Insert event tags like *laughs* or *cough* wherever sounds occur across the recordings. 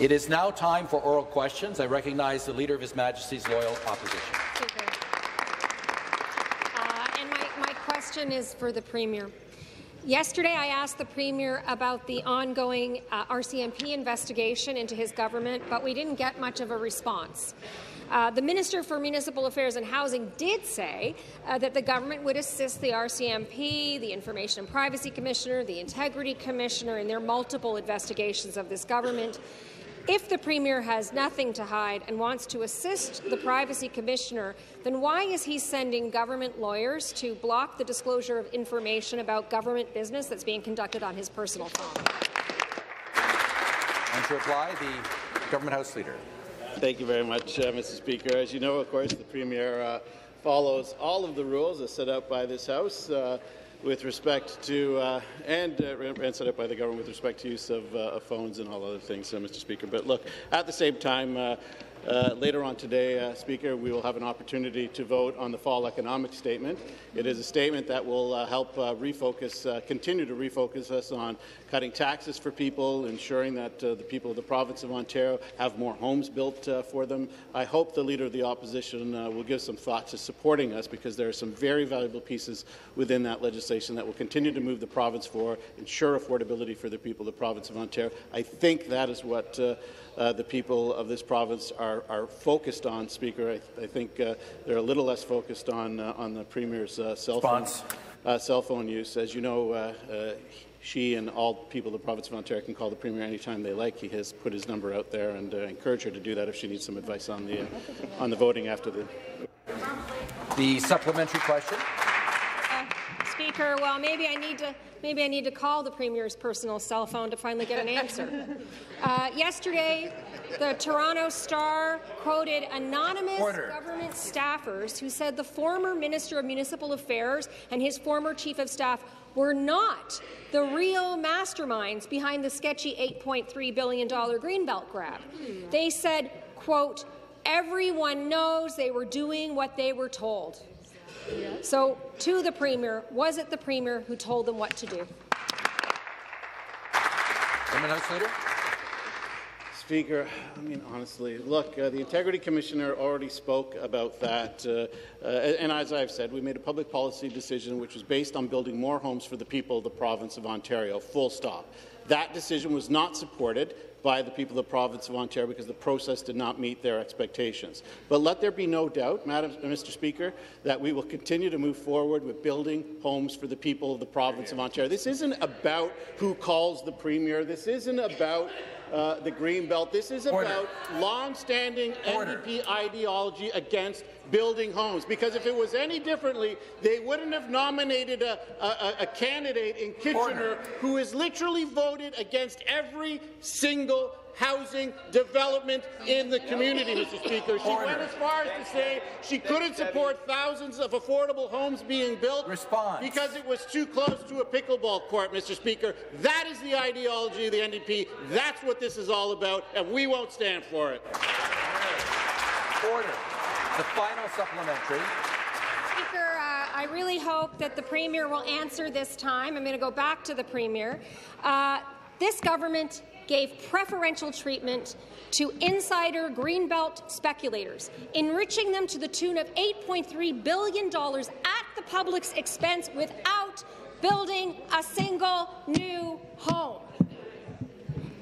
It is now time for oral questions. I recognize the Leader of His Majesty's Loyal Opposition. Uh, and my, my question is for the Premier. Yesterday, I asked the Premier about the ongoing uh, RCMP investigation into his government, but we didn't get much of a response. Uh, the Minister for Municipal Affairs and Housing did say uh, that the government would assist the RCMP, the Information and Privacy Commissioner, the Integrity Commissioner in their multiple investigations of this government. If the Premier has nothing to hide and wants to assist the Privacy Commissioner, then why is he sending government lawyers to block the disclosure of information about government business that's being conducted on his personal phone? And to reply, the Government House Leader. Thank you very much, uh, Mr. Speaker. As you know, of course, the Premier uh, follows all of the rules as set out by this House. Uh, with respect to, uh, and, uh, and set up by the government with respect to use of, uh, of phones and all other things, uh, Mr. Speaker. But look, at the same time, uh, later on today, uh, Speaker, we will have an opportunity to vote on the fall economic statement. It is a statement that will uh, help uh, refocus, uh, continue to refocus us on cutting taxes for people, ensuring that uh, the people of the province of Ontario have more homes built for them. I hope the Leader of the Opposition will give some thought to supporting us because there are some very valuable pieces within that legislation that will continue to move the province forward, ensure affordability for the people of the province of Ontario. I think that is what uh, the people of this province are, are focused on, Speaker. I, th I think uh, they're a little less focused on, uh, on the Premier's uh, cell, phone, uh, cell phone use. As you know, uh, she and all people of the province of Ontario can call the Premier anytime they like. He has put his number out there and encourage her to do that if she needs some advice on the, on the voting after the... The supplementary question. Speaker, well, maybe I need to maybe I need to call the Premier's personal cell phone to finally get an answer. *laughs* Uh, yesterday, the Toronto Star quoted anonymous Order. government staffers who said the former Minister of Municipal Affairs and his former Chief of Staff were not the real masterminds behind the sketchy $8.3 billion Greenbelt grab. They said, quote, everyone knows they were doing what they were told. So, to the Premier, was it the Premier who told them what to do? House Leader. Speaker, I mean, honestly, look, uh, the Integrity Commissioner already spoke about that. Uh, uh, and as I've said, we made a public policy decision which was based on building more homes for the people of the province of Ontario, full stop. That decision was not supported by the people of the province of Ontario because the process did not meet their expectations. But let there be no doubt, Madam, uh, Mr. Speaker, that we will continue to move forward with building homes for the people of the province of Ontario. This isn't about who calls the Premier. This isn't about uh, the Green Belt. This is Order. about long-standing NDP ideology against building homes. Because if it was any differently, they wouldn't have nominated a, a, a candidate in Kitchener Order. who has literally voted against every single housing development in the community, Mr. Speaker. She Order. went as far as to say she couldn't support thousands of affordable homes being built Response. because it was too close to a pickleball court, Mr. Speaker. That is the ideology of the NDP. That's what this is all about, and we won't stand for it. Order. The final supplementary. Speaker, uh, I really hope that the Premier will answer this time. I'm going to go back to the Premier. Uh, this government gave preferential treatment to insider Greenbelt speculators, enriching them to the tune of $8.3 billion at the public's expense without building a single new home.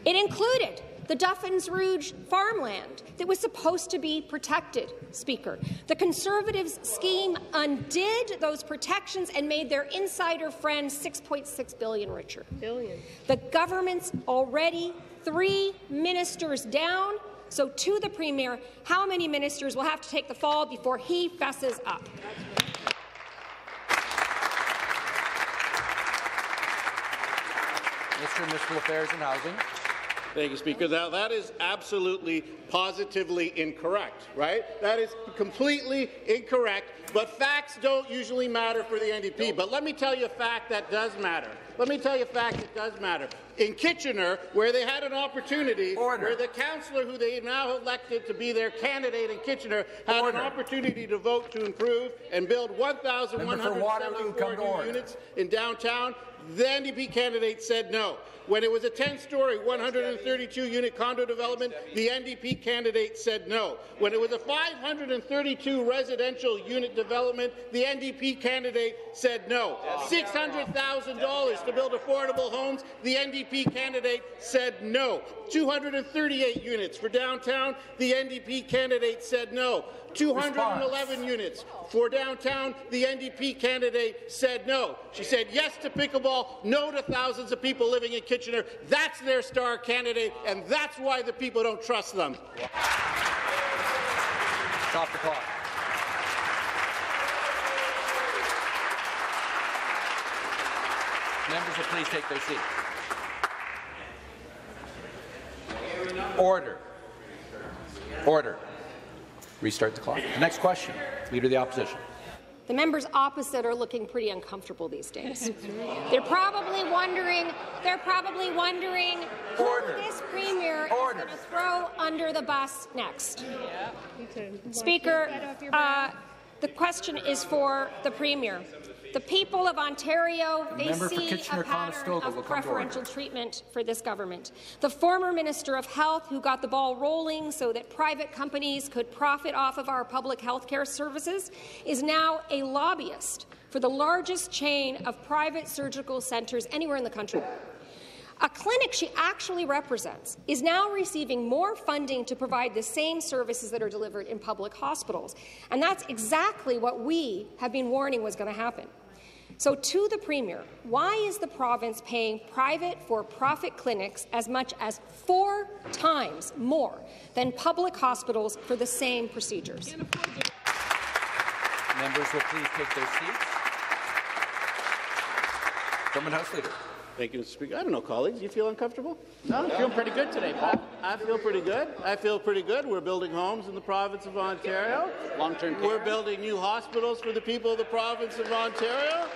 It included the Duffins Rouge farmland that was supposed to be protected, Speaker. The Conservatives' scheme undid those protections and made their insider friends 6.6 billion richer. Billion. The government's already three ministers down. So to the Premier, how many ministers will have to take the fall before he fesses up? Mr. Municipal Affairs and Housing. Thank you, Speaker. Now, that is absolutely, positively incorrect, right? That is completely incorrect, but facts don't usually matter for the NDP. But let me tell you a fact that does matter. Let me tell you a fact that does matter. In Kitchener, where they had an opportunity, Order. where the councillor who they now elected to be their candidate in Kitchener had Order. an opportunity to vote to improve and build Member for 1,174 new units in downtown. The NDP candidate said no. When it was a 10-story, 132-unit condo development, the NDP candidate said no. When it was a 532 residential unit development, the NDP candidate said no. $600,000 to build affordable homes, the NDP candidate said no. 238 units for downtown, the NDP candidate said no. 211 units for downtown, the NDP candidate said no. She said yes to pickleball, no to thousands of people living in Kitchener. That's their star candidate, and that's why the people don't trust them. Stop the clock. Members will please take their seats. Order. Order. Restart the clock. The next question. Leader of the Opposition. The members opposite are looking pretty uncomfortable these days. they're probably wondering. They're probably wondering Order. who this premier Order. is going to throw under the bus next. Speaker, uh, the question is for the premier. The people of Ontario, they see a pattern of come to order. preferential treatment for this government. The former Minister of Health, who got the ball rolling so that private companies could profit off of our public health care services, is now a lobbyist for the largest chain of private surgical centres anywhere in the country. A clinic she actually represents is now receiving more funding to provide the same services that are delivered in public hospitals. And that's exactly what we have been warning was going to happen. So, to the Premier, why is the province paying private for profit clinics as much as four times more than public hospitals for the same procedures? Members will please take their seats. Government House Leader. Thank you, Mr. Speaker. I don't know, colleagues. You feel uncomfortable? No, I'm feeling pretty good today, Paul. I feel pretty good. I feel pretty good. We're building homes in the province of Ontario. Long-term care. We're building new hospitals for the people of the province of Ontario.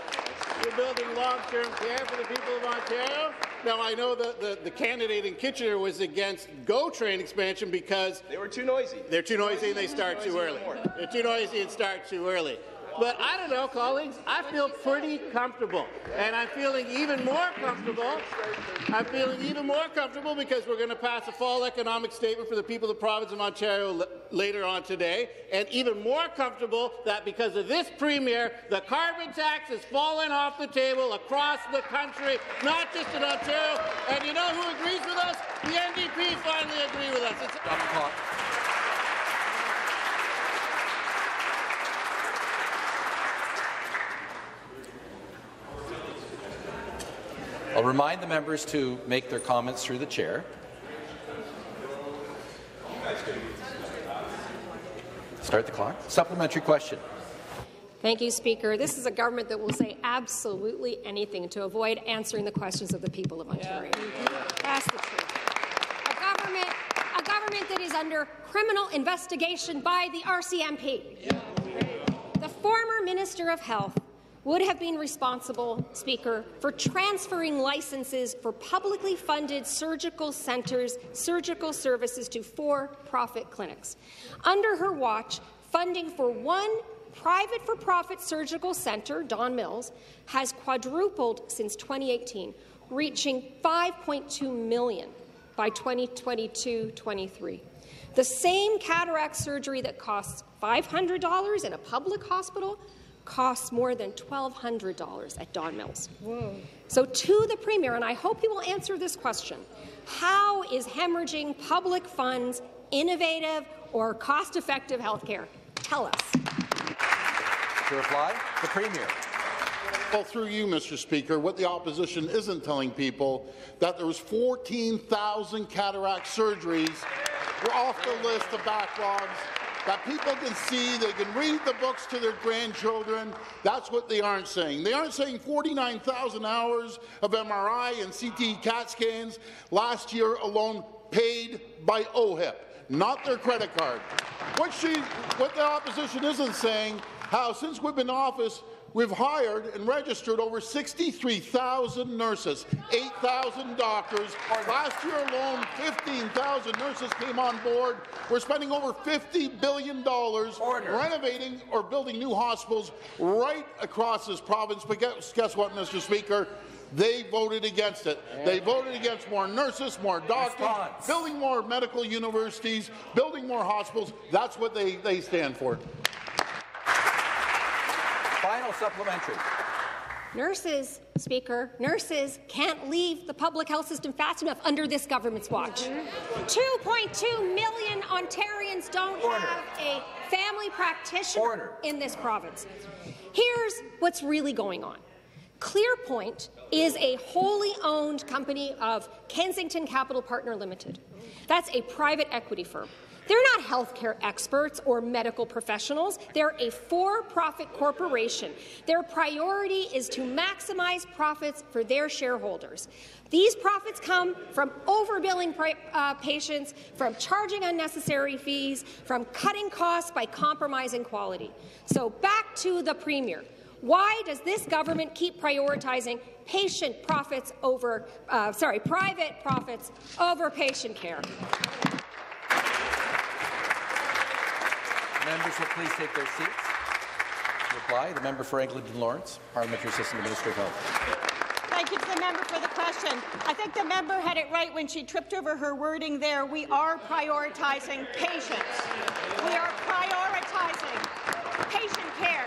We're building long-term care for the people of Ontario. Now, I know that the, the candidate in Kitchener was against GO train expansion because They were too noisy. they're too noisy and they start too early. They're too noisy and start too early. But I don't know, colleagues. I feel pretty comfortable, and I'm feeling even more comfortable. I'm feeling even more comfortable because we're going to pass a fall economic statement for the people of the province of Ontario later on today, and even more comfortable that because of this premier, the carbon tax has fallen off the table across the country, not just in Ontario. And you know who agrees with us? The NDP finally agree with us. It's Stop the clock. I'll remind the members to make their comments through the chair. Start the clock. Supplementary question. Thank you, Speaker. This is a government that will say absolutely anything to avoid answering the questions of the people of Ontario. That's the truth. A government, a government that is under criminal investigation by the RCMP. The former Minister of Health would have been responsible, Speaker, for transferring licenses for publicly funded surgical centres, surgical services to for-profit clinics. Under her watch, funding for one private for-profit surgical centre, Don Mills, has quadrupled since 2018, reaching 5.2 million by 2022-23. The same cataract surgery that costs $500 in a public hospital costs more than $1,200 at Don Mills. So to the Premier, and I hope he will answer this question, how is hemorrhaging public funds innovative or cost-effective health care? Tell us. To reply, the Premier. Well, through you, Mr. Speaker, what the opposition isn't telling people that there was 14,000 cataract surgeries were off the list of backlogs that people can see, they can read the books to their grandchildren. That's what they aren't saying. They aren't saying 49,000 hours of MRI and CT CAT scans last year alone paid by OHIP, not their credit card. What, she, what the opposition isn't saying, how since we've been in office, We've hired and registered over 63,000 nurses, 8,000 doctors. Last year alone, 15,000 nurses came on board. We're spending over $50 billion renovating or building new hospitals right across this province. But guess, guess what, Mr. Speaker? They voted against it. They voted against more nurses, more doctors, Response. building more medical universities, building more hospitals. That's what they, they stand for. Supplementary. Nurses, Speaker, nurses can't leave the public health system fast enough under this government's watch. 2.2 million Ontarians don't Order. have a family practitioner Order. in this province. Here's what's really going on. ClearPoint is a wholly owned company of Kensington Capital Partner Limited. That's a private equity firm. They're not healthcare experts or medical professionals. They're a for-profit corporation. Their priority is to maximize profits for their shareholders. These profits come from overbilling uh, patients, from charging unnecessary fees, from cutting costs by compromising quality. So back to the Premier. Why does this government keep prioritizing patient profits over, uh, sorry, private profits over patient care? Members will please take their seats. Reply, the member for Eglinton Lawrence, Parliamentary Assistant to Minister of Health. Thank you to the member for the question. I think the member had it right when she tripped over her wording there. We are prioritizing patients. We are prioritizing patient care.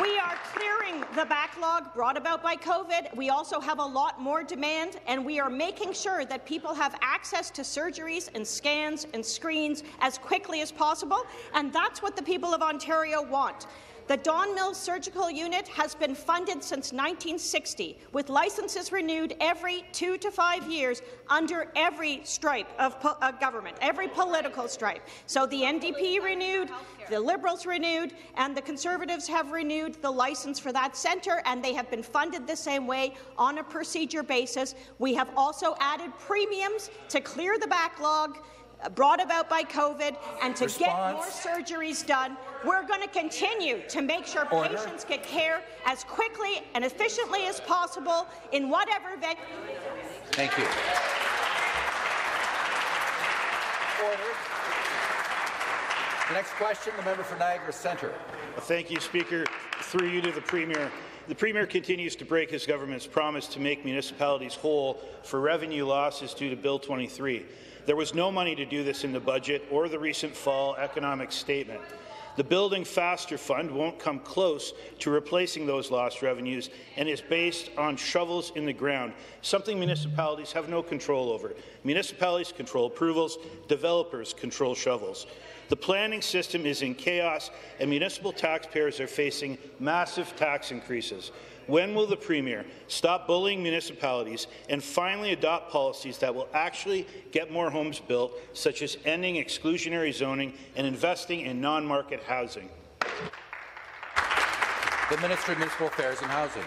We are clearing the backlog brought about by COVID. We also have a lot more demand, and we are making sure that people have access to surgeries and scans and screens as quickly as possible, and that's what the people of Ontario want. The Don Mills Surgical Unit has been funded since 1960, with licenses renewed every two to five years under every stripe of uh, government, every political stripe. So the NDP renewed, the Liberals renewed, and the Conservatives have renewed the license for that centre, and they have been funded the same way on a procedure basis. We have also added premiums to clear the backlog brought about by COVID and to get more surgeries done. We're going to continue to make sure Order. patients get care as quickly and efficiently as possible in whatever venue. Thank you. Order. The next question, the member for Niagara Centre. Thank you, Speaker. Through you to the Premier. The Premier continues to break his government's promise to make municipalities whole for revenue losses due to Bill 23. There was no money to do this in the budget or the recent fall economic statement. The Building Faster Fund won't come close to replacing those lost revenues and is based on shovels in the ground, something municipalities have no control over. Municipalities control approvals, developers control shovels. The planning system is in chaos, and municipal taxpayers are facing massive tax increases. When will the Premier stop bullying municipalities and finally adopt policies that will actually get more homes built, such as ending exclusionary zoning and investing in non-market housing? The Minister of Municipal Affairs and Housing.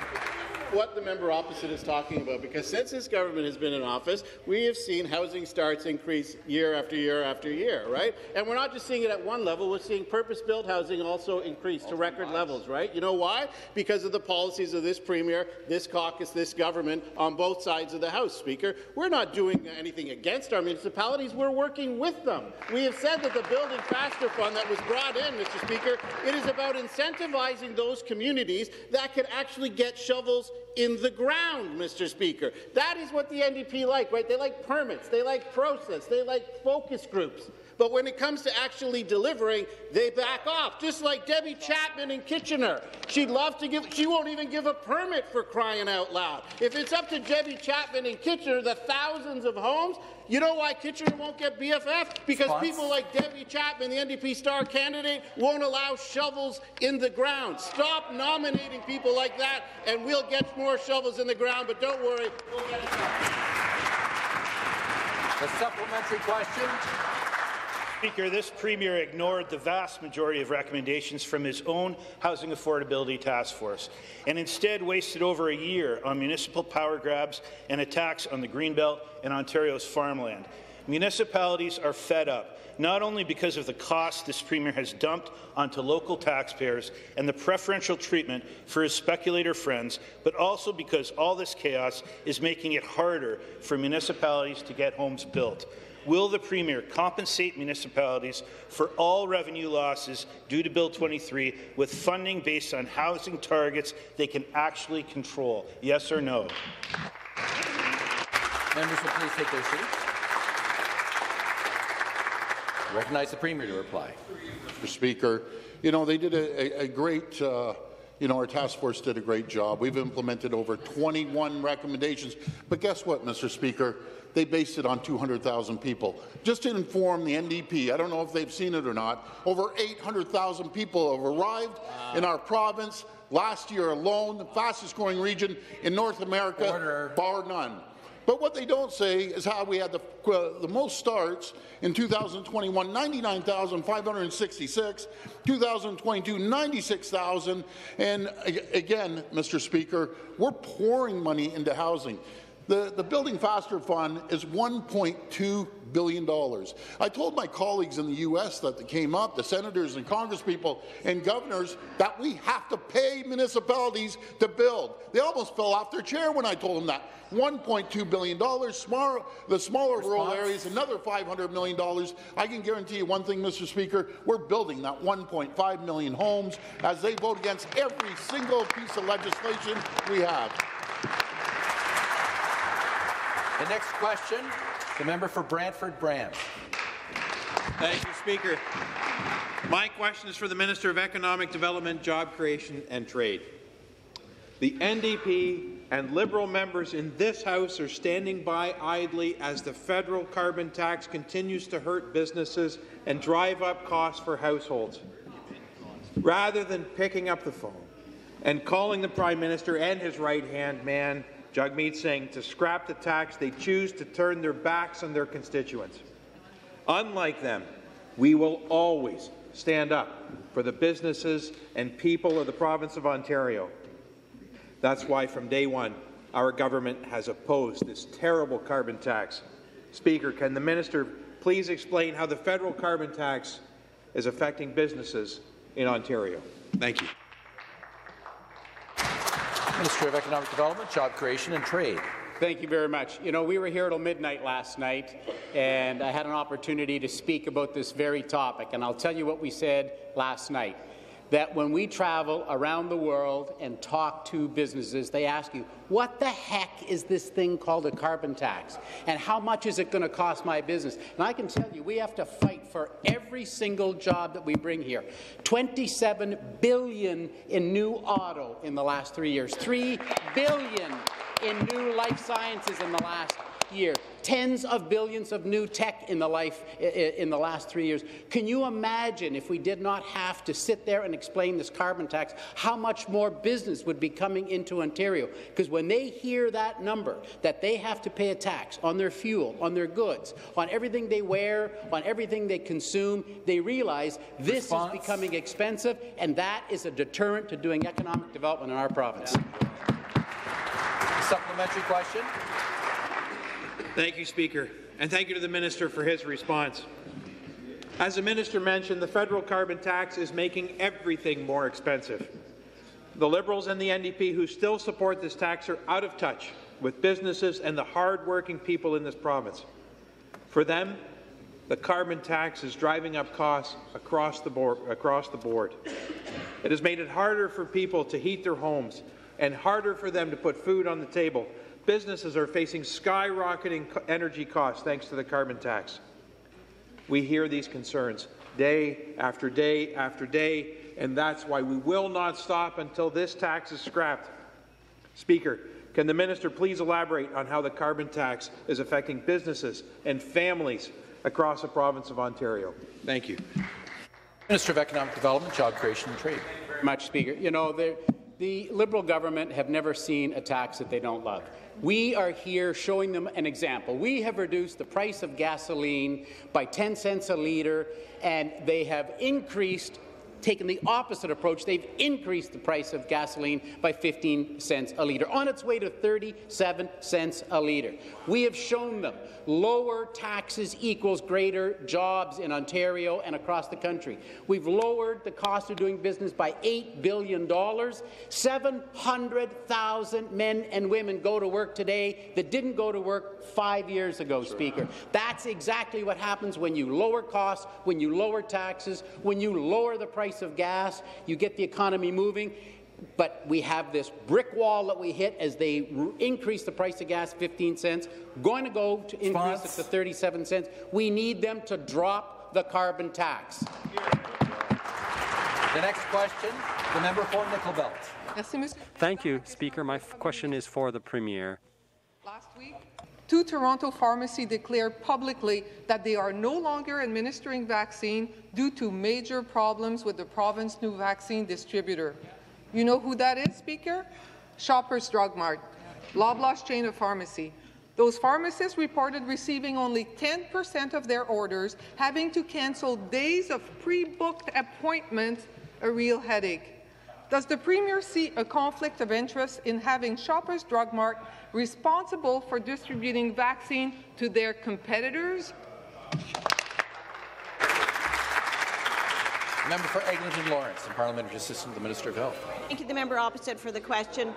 What the member opposite is talking about, because since this government has been in office, we have seen housing starts increase year after year after year, right? And we're not just seeing it at one level, we're seeing purpose-built housing also increase to record levels, right? You know why? Because of the policies of this Premier, this caucus, this government on both sides of the House, Speaker. We're not doing anything against our municipalities, we're working with them. We have said that the Building Faster Fund that was brought in, Mr. Speaker, it is about incentivizing those communities that can actually get shovels in the ground, Mr. Speaker. That is what the NDP like, right? They like permits, they like process, they like focus groups. But when it comes to actually delivering, they back off, just like Debbie Chapman in Kitchener. She'd love to give, she won't even give a permit for crying out loud. If it's up to Debbie Chapman in Kitchener, the thousands of homes, you know why Kitchener won't get BFF? Because Response? people like Debbie Chapman, the NDP star candidate, won't allow shovels in the ground. Stop nominating people like that, and we'll get more shovels in the ground, but don't worry, we'll get it done. The supplementary question. Speaker, this Premier ignored the vast majority of recommendations from his own Housing Affordability Task Force and instead wasted over a year on municipal power grabs and attacks on the Greenbelt and Ontario's farmland. Municipalities are fed up, not only because of the cost this Premier has dumped onto local taxpayers and the preferential treatment for his speculator friends, but also because all this chaos is making it harder for municipalities to get homes built. Will the Premier compensate municipalities for all revenue losses due to Bill 23 with funding based on housing targets they can actually control? Yes or no? Members will please take their seats. Recognize the Premier to reply. Mr. Speaker. You know, they did a, a, a great, uh, you know, our task force did a great job. We've implemented over 21 recommendations. But guess what, Mr. Speaker? They based it on 200,000 people. Just to inform the NDP, I don't know if they've seen it or not, over 800,000 people have arrived in our province last year alone, the fastest growing region in North America, Order. bar none. But what they don't say is how we had the, uh, the most starts in 2021, 99,566, 2022, 96,000. And again, Mr. Speaker, we're pouring money into housing. The, the Building Faster Fund is $1.2 billion. I told my colleagues in the U.S. that they came up, the senators and congresspeople and governors, that we have to pay municipalities to build. They almost fell off their chair when I told them that. $1.2 billion, small, the smaller rural areas, another $500 million. I can guarantee you one thing, Mr. Speaker, we're building that 1.5 million homes as they vote against every single piece of legislation we have. The next question, the member for Brantford Brant. Thank you, Speaker. My question is for the Minister of Economic Development, Job Creation and Trade. The NDP and Liberal members in this House are standing by idly as the federal carbon tax continues to hurt businesses and drive up costs for households. Rather than picking up the phone and calling the Prime Minister and his right-hand man, Jagmeet Singh, to scrap the tax, they choose to turn their backs on their constituents. Unlike them, we will always stand up for the businesses and people of the province of Ontario. That's why from day one, our government has opposed this terrible carbon tax. Speaker, can the minister please explain how the federal carbon tax is affecting businesses in Ontario? Thank you. Minister of Economic Development, Job Creation and Trade. Thank you very much. You know, we were here till midnight last night, and I had an opportunity to speak about this very topic. And I'll tell you what we said last night that when we travel around the world and talk to businesses, they ask you, what the heck is this thing called a carbon tax? And how much is it going to cost my business? And I can tell you, we have to fight for every single job that we bring here. 27 billion in new auto in the last three years, 3 billion in new life sciences in the last year, tens of billions of new tech in the life in the last three years. Can you imagine if we did not have to sit there and explain this carbon tax, how much more business would be coming into Ontario? Because when they hear that number, that they have to pay a tax on their fuel, on their goods, on everything they wear, on everything they consume, they realize this Response? is becoming expensive, and that is a deterrent to doing economic development in our province. Supplementary question. Thank you, Speaker, and thank you to the Minister for his response. As the Minister mentioned, the federal carbon tax is making everything more expensive. The Liberals and the NDP who still support this tax are out of touch with businesses and the hard-working people in this province. For them, the carbon tax is driving up costs across the board. Across the board. It has made it harder for people to heat their homes and harder for them to put food on the table. Businesses are facing skyrocketing energy costs thanks to the carbon tax. We hear these concerns day after day after day, and that's why we will not stop until this tax is scrapped. Speaker, can the minister please elaborate on how the carbon tax is affecting businesses and families across the province of Ontario? Thank you. Minister of Economic Development, Job Creation and Trade. very much, Speaker. You know, the, the Liberal government have never seen a tax that they don't love. We are here showing them an example. We have reduced the price of gasoline by 10 cents a litre, and they have increased taken the opposite approach. They've increased the price of gasoline by 15 cents a litre, on its way to 37 cents a litre. We have shown them lower taxes equals greater jobs in Ontario and across the country. We've lowered the cost of doing business by $8 billion. 700,000 men and women go to work today that didn't go to work five years ago, Speaker. That's exactly what happens when you lower costs, when you lower taxes, when you lower the price of gas, you get the economy moving. But we have this brick wall that we hit as they increase the price of gas 15 cents, going to go to increase it to 37 cents. We need them to drop the carbon tax. The next question, the member for Nickel Belt. Thank you, Speaker. My question is for the Premier. Last week, two Toronto pharmacies declared publicly that they are no longer administering vaccine due to major problems with the province's new vaccine distributor. You know who that is, Speaker? Shoppers Drug Mart, Loblaws chain of pharmacy. Those pharmacists reported receiving only 10% of their orders, having to cancel days of pre-booked appointments, a real headache. Does the Premier see a conflict of interest in having Shoppers Drug Mart responsible for distributing vaccine to their competitors? Member for Eglinton Lawrence, and Parliamentary Assistant to the Minister of Health. Thank you, the member opposite, for the question.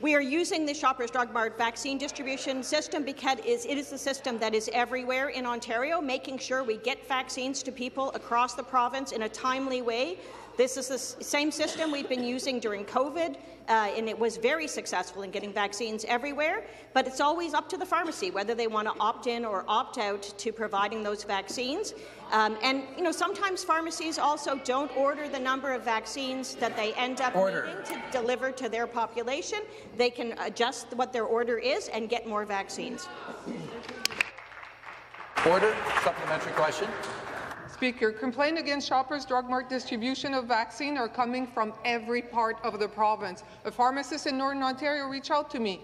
We are using the Shoppers Drug Mart vaccine distribution system because it is the system that is everywhere in Ontario, making sure we get vaccines to people across the province in a timely way this is the same system we've been using during COVID, uh, and it was very successful in getting vaccines everywhere, but it's always up to the pharmacy whether they want to opt in or opt out to providing those vaccines. Um, and, you know, sometimes pharmacies also don't order the number of vaccines that they end up order. needing to deliver to their population. They can adjust what their order is and get more vaccines. Order. Supplementary question. Speaker, complaints against Shoppers Drug Mart distribution of vaccine are coming from every part of the province. A pharmacist in Northern Ontario reached out to me.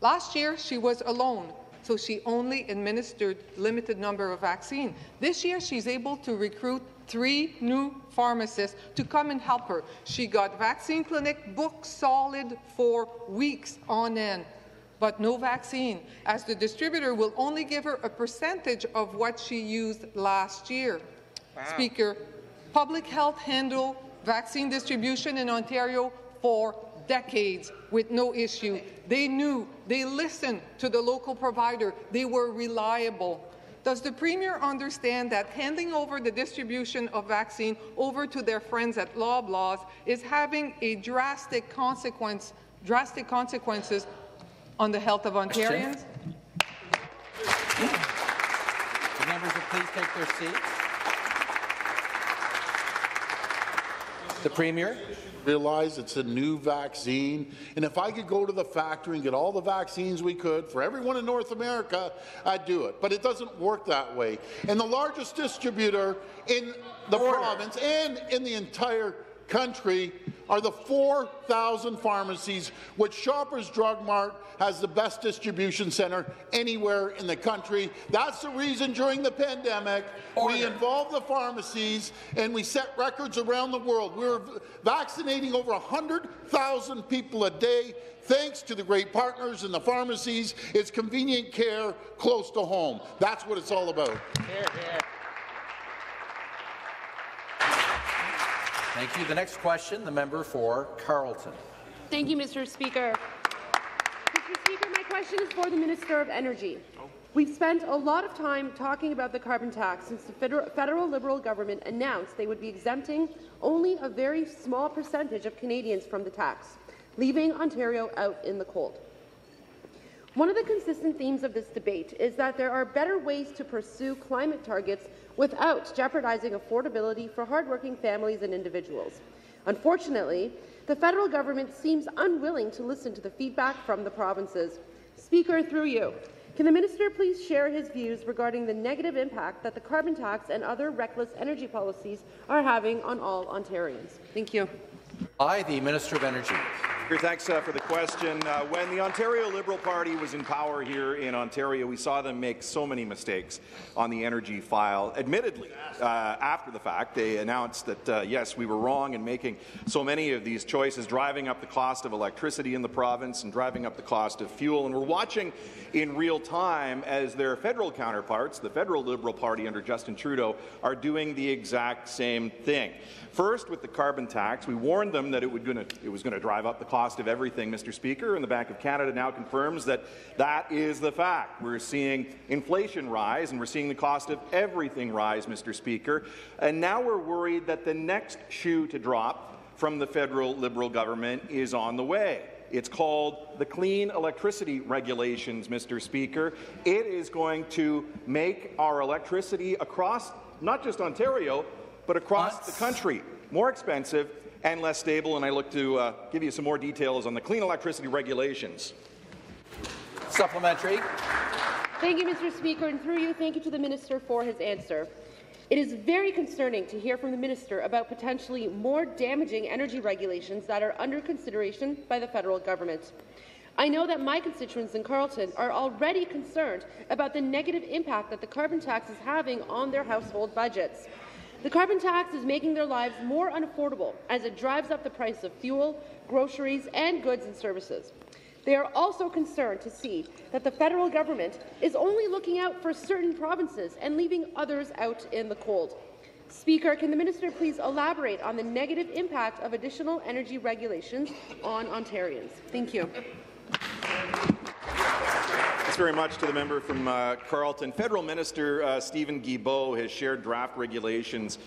Last year, she was alone, so she only administered limited number of vaccine. This year, she's able to recruit three new pharmacists to come and help her. She got vaccine clinic booked solid for weeks on end but no vaccine, as the distributor will only give her a percentage of what she used last year. Wow. Speaker, public health handled vaccine distribution in Ontario for decades with no issue. They knew, they listened to the local provider, they were reliable. Does the Premier understand that handing over the distribution of vaccine over to their friends at Loblaws is having a drastic consequence, drastic consequences on the health of Ontarians? The members will please take their seats. The Premier. Realize it's a new vaccine, and if I could go to the factory and get all the vaccines we could for everyone in North America, I'd do it. But it doesn't work that way. And the largest distributor in the Order. province and in the entire country are the 4,000 pharmacies, which Shoppers Drug Mart has the best distribution centre anywhere in the country. That's the reason during the pandemic Order. we involved the pharmacies and we set records around the world. We we're vaccinating over 100,000 people a day thanks to the great partners in the pharmacies. It's convenient care close to home. That's what it's all about. Here, here. Thank you. The next question, the member for Carleton. Thank you, Mr. Speaker. Mr. Speaker, my question is for the Minister of Energy. We've spent a lot of time talking about the carbon tax since the federal, federal Liberal government announced they would be exempting only a very small percentage of Canadians from the tax, leaving Ontario out in the cold. One of the consistent themes of this debate is that there are better ways to pursue climate targets without jeopardizing affordability for hardworking families and individuals. Unfortunately, the federal government seems unwilling to listen to the feedback from the provinces. Speaker, through you, can the minister please share his views regarding the negative impact that the carbon tax and other reckless energy policies are having on all Ontarians? Thank you. I, the Minister of Energy. Thanks uh, for the question. Uh, when the Ontario Liberal Party was in power here in Ontario, we saw them make so many mistakes on the energy file. Admittedly, uh, after the fact, they announced that, uh, yes, we were wrong in making so many of these choices, driving up the cost of electricity in the province and driving up the cost of fuel. And we're watching in real time as their federal counterparts, the federal Liberal Party under Justin Trudeau, are doing the exact same thing. First, with the carbon tax, we warned them that it, would gonna, it was going to drive up the cost of everything, Mr. Speaker, and the Bank of Canada now confirms that that is the fact. We're seeing inflation rise, and we're seeing the cost of everything rise, Mr. Speaker, and now we're worried that the next shoe to drop from the federal Liberal government is on the way. It's called the Clean Electricity Regulations, Mr. Speaker. It is going to make our electricity across not just Ontario, but across the country more expensive and less stable. And I look to uh, give you some more details on the clean electricity regulations. Supplementary. Thank you, Mr. Speaker, and through you, thank you to the minister for his answer. It is very concerning to hear from the minister about potentially more damaging energy regulations that are under consideration by the federal government. I know that my constituents in Carleton are already concerned about the negative impact that the carbon tax is having on their household budgets. The carbon tax is making their lives more unaffordable as it drives up the price of fuel, groceries, and goods and services. They are also concerned to see that the federal government is only looking out for certain provinces and leaving others out in the cold. Speaker, can the minister please elaborate on the negative impact of additional energy regulations on Ontarians? Thank you. Thanks very much to the member from uh, Carleton. Federal Minister uh, Steven Guilbeault has shared draft regulations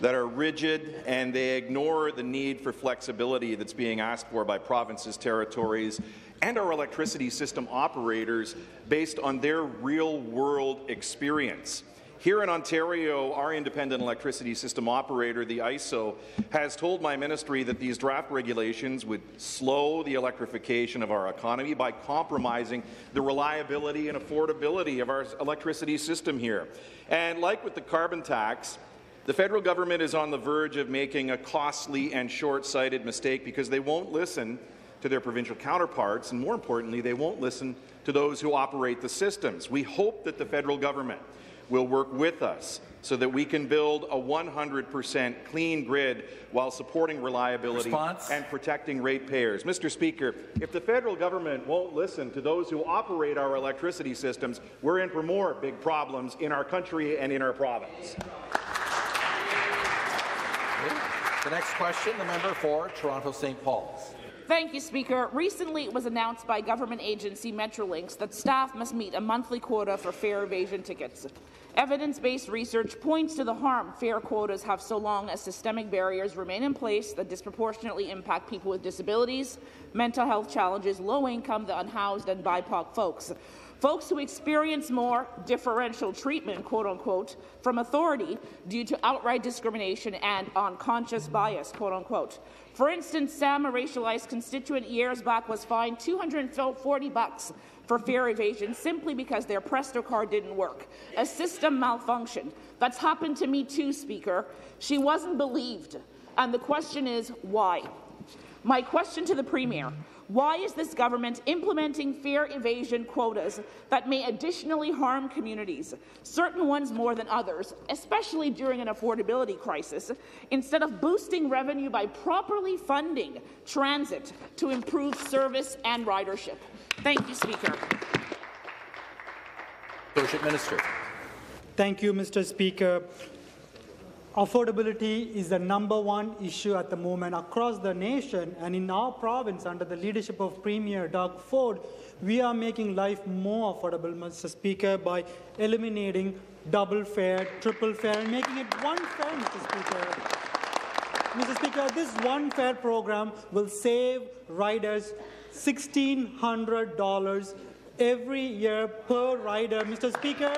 that are rigid and they ignore the need for flexibility that's being asked for by provinces, territories, and our electricity system operators based on their real-world experience. Here in Ontario, our independent electricity system operator, the ISO, has told my ministry that these draft regulations would slow the electrification of our economy by compromising the reliability and affordability of our electricity system here. And like with the carbon tax, the federal government is on the verge of making a costly and short-sighted mistake because they won't listen to their provincial counterparts, and more importantly, they won't listen to those who operate the systems. We hope that the federal government will work with us so that we can build a 100% clean grid while supporting reliability Response? and protecting ratepayers. Mr. Speaker, if the federal government won't listen to those who operate our electricity systems, we're in for more big problems in our country and in our province. The next question, the member for Toronto St. Paul's. Thank you, Speaker. Recently, it was announced by government agency Metrolinx that staff must meet a monthly quota for fare evasion tickets. Evidence-based research points to the harm fare quotas have so long as systemic barriers remain in place that disproportionately impact people with disabilities, mental health challenges, low income, the unhoused, and BIPOC folks. Folks who experience more differential treatment, quote unquote, from authority due to outright discrimination and unconscious bias, quote unquote. For instance, Sam, a racialized constituent years back, was fined 240 bucks for fare evasion simply because their Presto card didn't work. A system malfunctioned. That's happened to me too, Speaker. She wasn't believed. And the question is, why? My question to the Premier, why is this government implementing fare evasion quotas that may additionally harm communities, certain ones more than others, especially during an affordability crisis, instead of boosting revenue by properly funding transit to improve service and ridership? Thank you, Speaker. Associate Minister. Thank you, Mr. Speaker. Affordability is the number one issue at the moment across the nation and in our province under the leadership of Premier Doug Ford, we are making life more affordable, Mr. Speaker, by eliminating double fare, triple fare, and making it one fare, Mr. Speaker. Mr. Speaker, this one fare program will save riders $1,600 every year per rider. Mr. Speaker,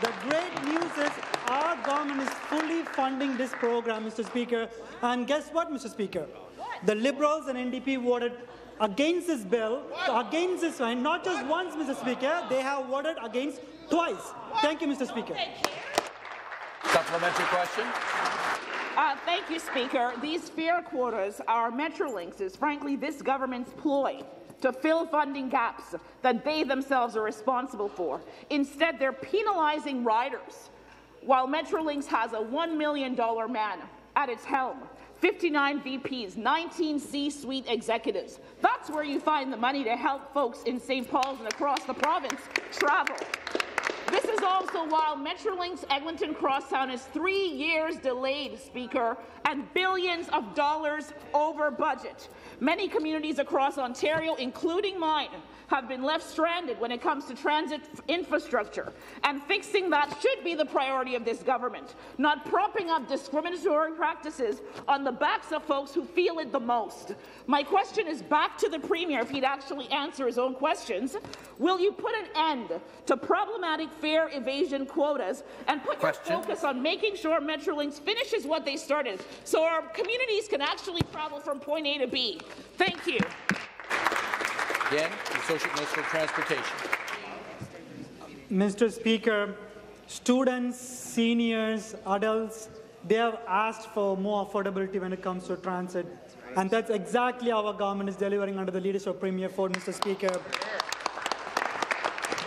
the great news is our government is fully funding this program, Mr. Speaker. And guess what, Mr. Speaker? The Liberals and NDP voted against this bill, against this one, not just once, Mr. Speaker, they have voted against twice. Thank you, Mr. Speaker. Supplementary question. Uh, thank you, Speaker. These fare quotas are Metrolinx is frankly this government's ploy to fill funding gaps that they themselves are responsible for. Instead, they're penalizing riders, while Metrolinx has a $1 million man at its helm. 59 VPs, 19 C-suite executives. That's where you find the money to help folks in St. Paul's and across the province travel. This is also while Metrolinx Eglinton Crosstown is three years delayed, Speaker, and billions of dollars over budget. Many communities across Ontario, including mine, have been left stranded when it comes to transit infrastructure, and fixing that should be the priority of this government, not propping up discriminatory practices on the backs of folks who feel it the most. My question is back to the Premier, if he'd actually answer his own questions. Will you put an end to problematic fare evasion quotas and put Question. your focus on making sure Metrolinx finishes what they started so our communities can actually travel from point A to B? Thank you. Again, the Associate Minister of Transportation. Mr. Speaker, students, seniors, adults, they have asked for more affordability when it comes to transit. And that's exactly how our government is delivering under the leadership of Premier Ford, Mr. Speaker.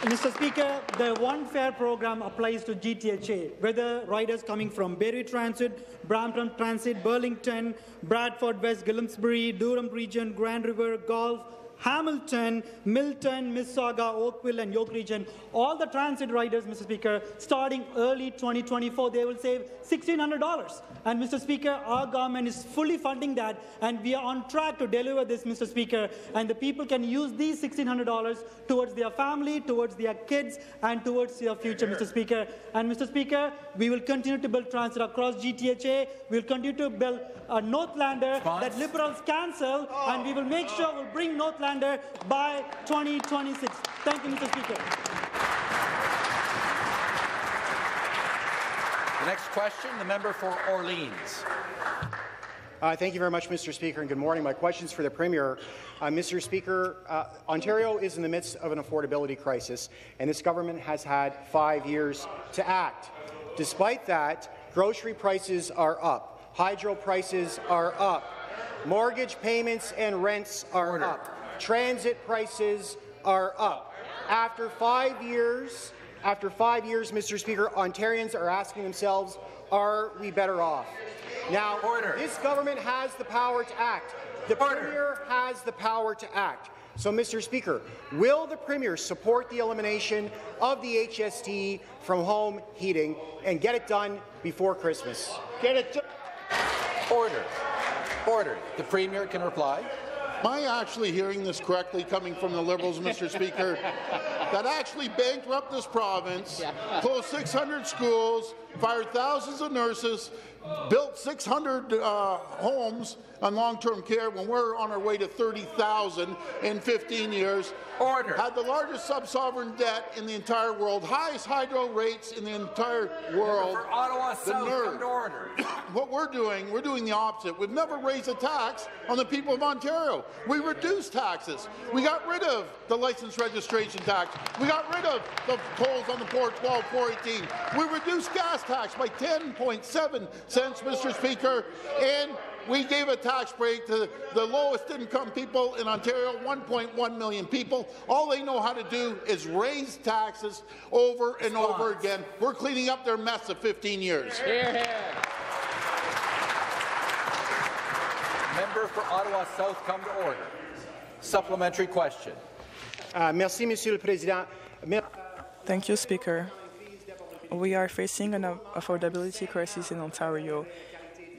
Mr. Speaker, the One Fare program applies to GTHA, whether riders coming from Barrie Transit, Brampton Transit, Burlington, Bradford West, Gwillimbury, Durham Region, Grand River, Guelph, Hamilton, Milton, Mississauga, Oakville, and York Region, all the transit riders, Mr. Speaker, starting early 2024, they will save $1,600. And, Mr. Speaker, our government is fully funding that, and we are on track to deliver this, Mr. Speaker. And the people can use these $1,600 towards their family, towards their kids, and towards their future, Mr. Speaker. And, Mr. Speaker, we will continue to build transit across GTHA. We will continue to build a Northlander that Liberals cancel, and we will make sure we'll bring Northlander by 2026. Thank you, Mr. Speaker. The next question, the member for Orleans. Uh, thank you very much, Mr. Speaker, and good morning. My question is for the Premier. Uh, Mr. Speaker, uh, Ontario is in the midst of an affordability crisis, and this government has had five years to act. Despite that, grocery prices are up, hydro prices are up, mortgage payments and rents are up, transit prices are up. After five years, after five years, Mr. Speaker, Ontarians are asking themselves, are we better off? Now, Order. this government has the power to act. The Premier has the power to act. So, Mr. Speaker, will the Premier support the elimination of the HST from home heating and get it done before Christmas? Get it done. Order. Order. The Premier can reply. Am I actually hearing this correctly coming from the Liberals, Mr. Speaker? *laughs* that actually bankrupt this province, closed 600 schools, fired thousands of nurses, built 600 uh, homes on long-term care when we're on our way to 30,000 in 15 years. Order. Had the largest sub-sovereign debt in the entire world, highest hydro rates in the entire world. For Ottawa the South, to order. *coughs* what we're doing, we're doing the opposite. We've never raised a tax on the people of Ontario. We reduced taxes. We got rid of the license registration tax. We got rid of the tolls on the 412, 418. We reduced gas tax by 10.7 cents, Mr. Speaker, and we gave a tax break to the lowest income people in Ontario, 1.1 million people. All they know how to do is raise taxes over and over again. We're cleaning up their mess of 15 years. Here, here. Member for Ottawa South, come to order. Supplementary question. Uh, merci, Monsieur le Président. Mer- Thank you, Speaker. We are facing an affordability crisis in Ontario.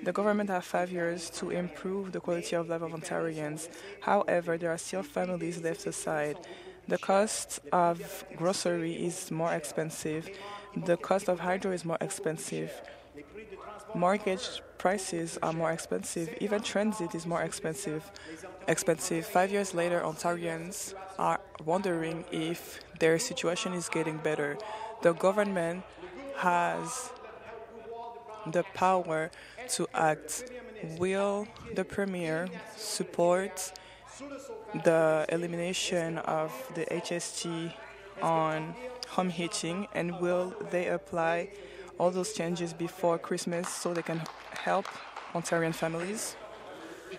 The government has five years to improve the quality of life of Ontarians. However, there are still families left aside. The cost of grocery is more expensive. The cost of hydro is more expensive. Mortgage prices are more expensive. Even transit is more expensive. Expensive. Five years later, Ontarians are wondering if their situation is getting better. The government has the power to act. Will the Premier support the elimination of the HST on home heating and will they apply all those changes before Christmas so they can help Ontarian families? You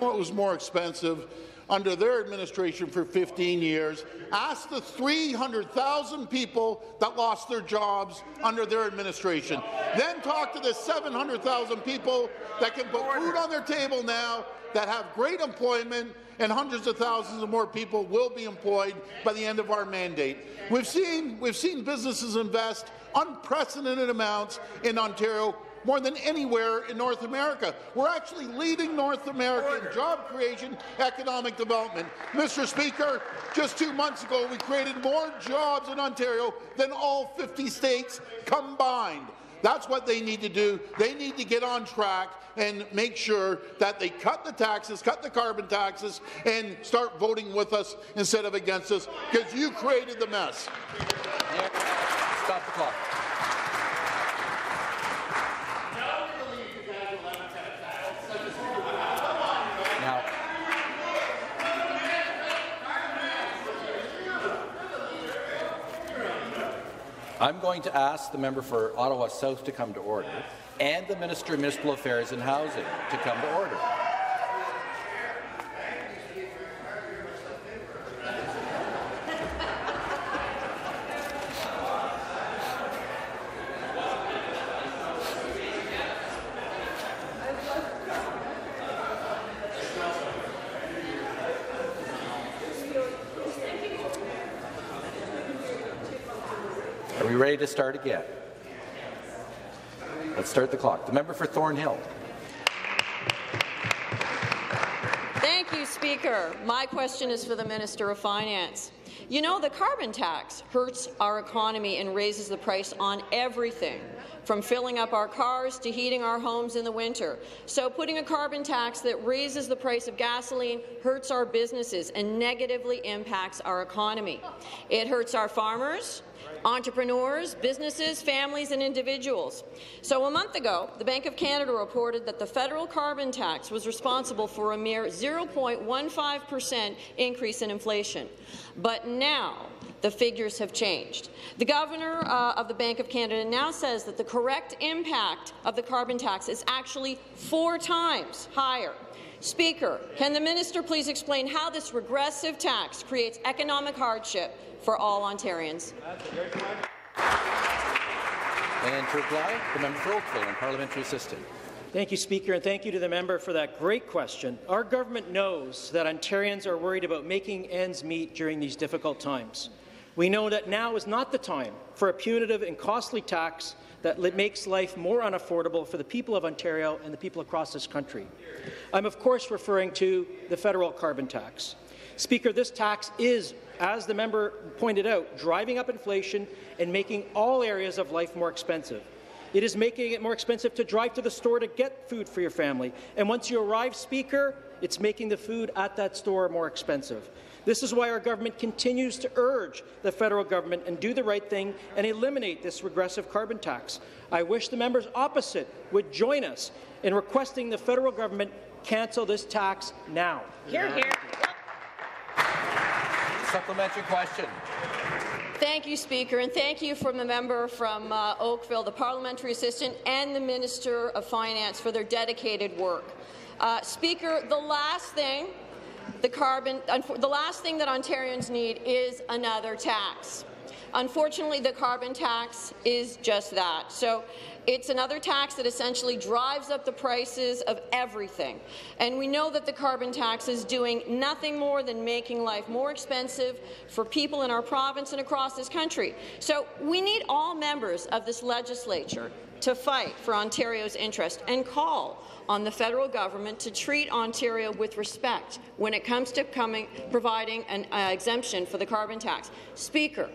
know what was more expensive under their administration for 15 years? Ask the 300,000 people that lost their jobs under their administration. Then talk to the 700,000 people that can put food on their table now, that have great employment, and hundreds of thousands of more people will be employed by the end of our mandate. We've seen, we've seen businesses invest unprecedented amounts in Ontario more than anywhere in North America. We're actually leading North America in job creation, economic development. Mr. Speaker, just two months ago, we created more jobs in Ontario than all 50 states combined. That's what they need to do. They need to get on track and make sure that they cut the taxes, cut the carbon taxes, and start voting with us instead of against us, because you created the mess. Stop the clock. Now, I'm going to ask the member for Ottawa South to come to order and the Minister of Municipal Affairs and Housing to come to order. To start again? Let's start the clock. The member for Thornhill. Thank you, Speaker. My question is for the Minister of Finance. You know, the carbon tax hurts our economy and raises the price on everything, from filling up our cars to heating our homes in the winter. So putting a carbon tax that raises the price of gasoline hurts our businesses and negatively impacts our economy. It hurts our farmers, entrepreneurs, businesses, families and individuals. So a month ago, the Bank of Canada reported that the federal carbon tax was responsible for a mere 0.15 per cent increase in inflation. But now, the figures have changed. The governor uh, of the Bank of Canada now says that the correct impact of the carbon tax is actually four times higher. Speaker, can the minister please explain how this regressive tax creates economic hardship for all Ontarians? And to reply, the member for Oakville and parliamentary assistant. Thank you, Speaker, and thank you to the member for that great question. Our government knows that Ontarians are worried about making ends meet during these difficult times. We know that now is not the time for a punitive and costly tax that makes life more unaffordable for the people of Ontario and the people across this country. I'm, of course, referring to the federal carbon tax. Speaker, this tax is, as the member pointed out, driving up inflation and making all areas of life more expensive. It is making it more expensive to drive to the store to get food for your family. And once you arrive, Speaker, it's making the food at that store more expensive. This is why our government continues to urge the federal government and do the right thing and eliminate this regressive carbon tax. I wish the members opposite would join us in requesting the federal government cancel this tax now. Here, here. Supplementary question. Thank you, Speaker, and thank you from the member from uh, Oakville, the parliamentary assistant, and the Minister of Finance for their dedicated work. Uh, Speaker, the last thing the carbon, the last thing that Ontarians need is another tax. Unfortunately, the carbon tax is just that. So it's another tax that essentially drives up the prices of everything. And we know that the carbon tax is doing nothing more than making life more expensive for people in our province and across this country. So we need all members of this legislature to fight for Ontario's interest and call on the federal government to treat Ontario with respect when it comes to coming, providing an uh, exemption for the carbon tax. Speaker,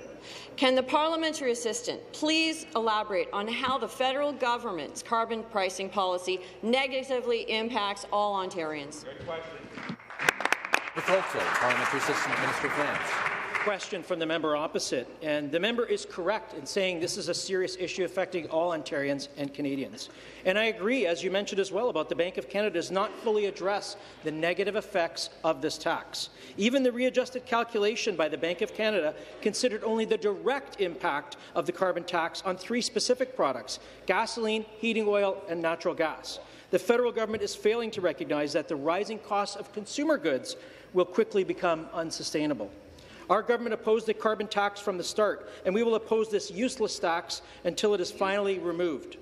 can the parliamentary assistant please elaborate on how the federal government's carbon pricing policy negatively impacts all Ontarians? With Oakville, parliamentary assistant, Minister of Finance. Question from the member opposite, and the member is correct in saying this is a serious issue affecting all Ontarians and Canadians. And I agree, as you mentioned as well, about the Bank of Canada does not fully address the negative effects of this tax. Even the readjusted calculation by the Bank of Canada considered only the direct impact of the carbon tax on three specific products, gasoline, heating oil, and natural gas. The federal government is failing to recognize that the rising costs of consumer goods will quickly become unsustainable. Our government opposed the carbon tax from the start, and we will oppose this useless tax until it is finally removed.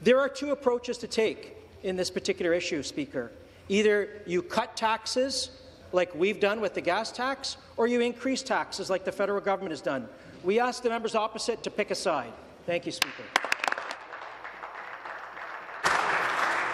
There are two approaches to take in this particular issue, Speaker. Either you cut taxes, like we've done with the gas tax, or you increase taxes, like the federal government has done. We ask the members opposite to pick a side. Thank you, Speaker.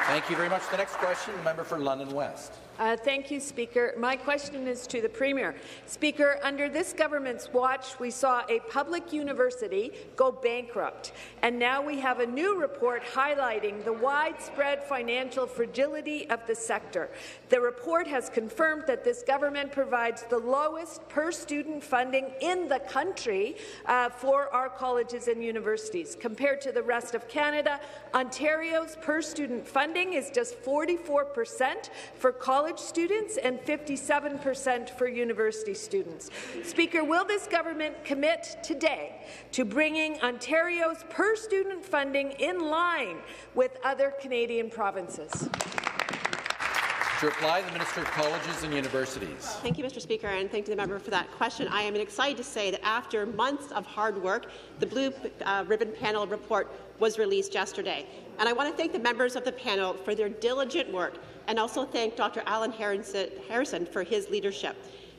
Thank you very much. The next question, the member for London West. Uh, thank you, Speaker. My question is to the Premier. Speaker, under this government's watch, we saw a public university go bankrupt, and now we have a new report highlighting the widespread financial fragility of the sector. The report has confirmed that this government provides the lowest per-student funding in the country uh, for our colleges and universities. Compared to the rest of Canada, Ontario's per-student funding is just 44 percent for college college students and 57 percent for university students. Speaker, will this government commit today to bringing Ontario's per-student funding in line with other Canadian provinces? To reply, the Minister of Colleges and Universities. Thank you, Mr. Speaker, and thank you the member for that question. I am excited to say that after months of hard work, the Blue uh, Ribbon Panel report was released yesterday. And I want to thank the members of the panel for their diligent work and also thank Dr. Alan Harrison for his leadership.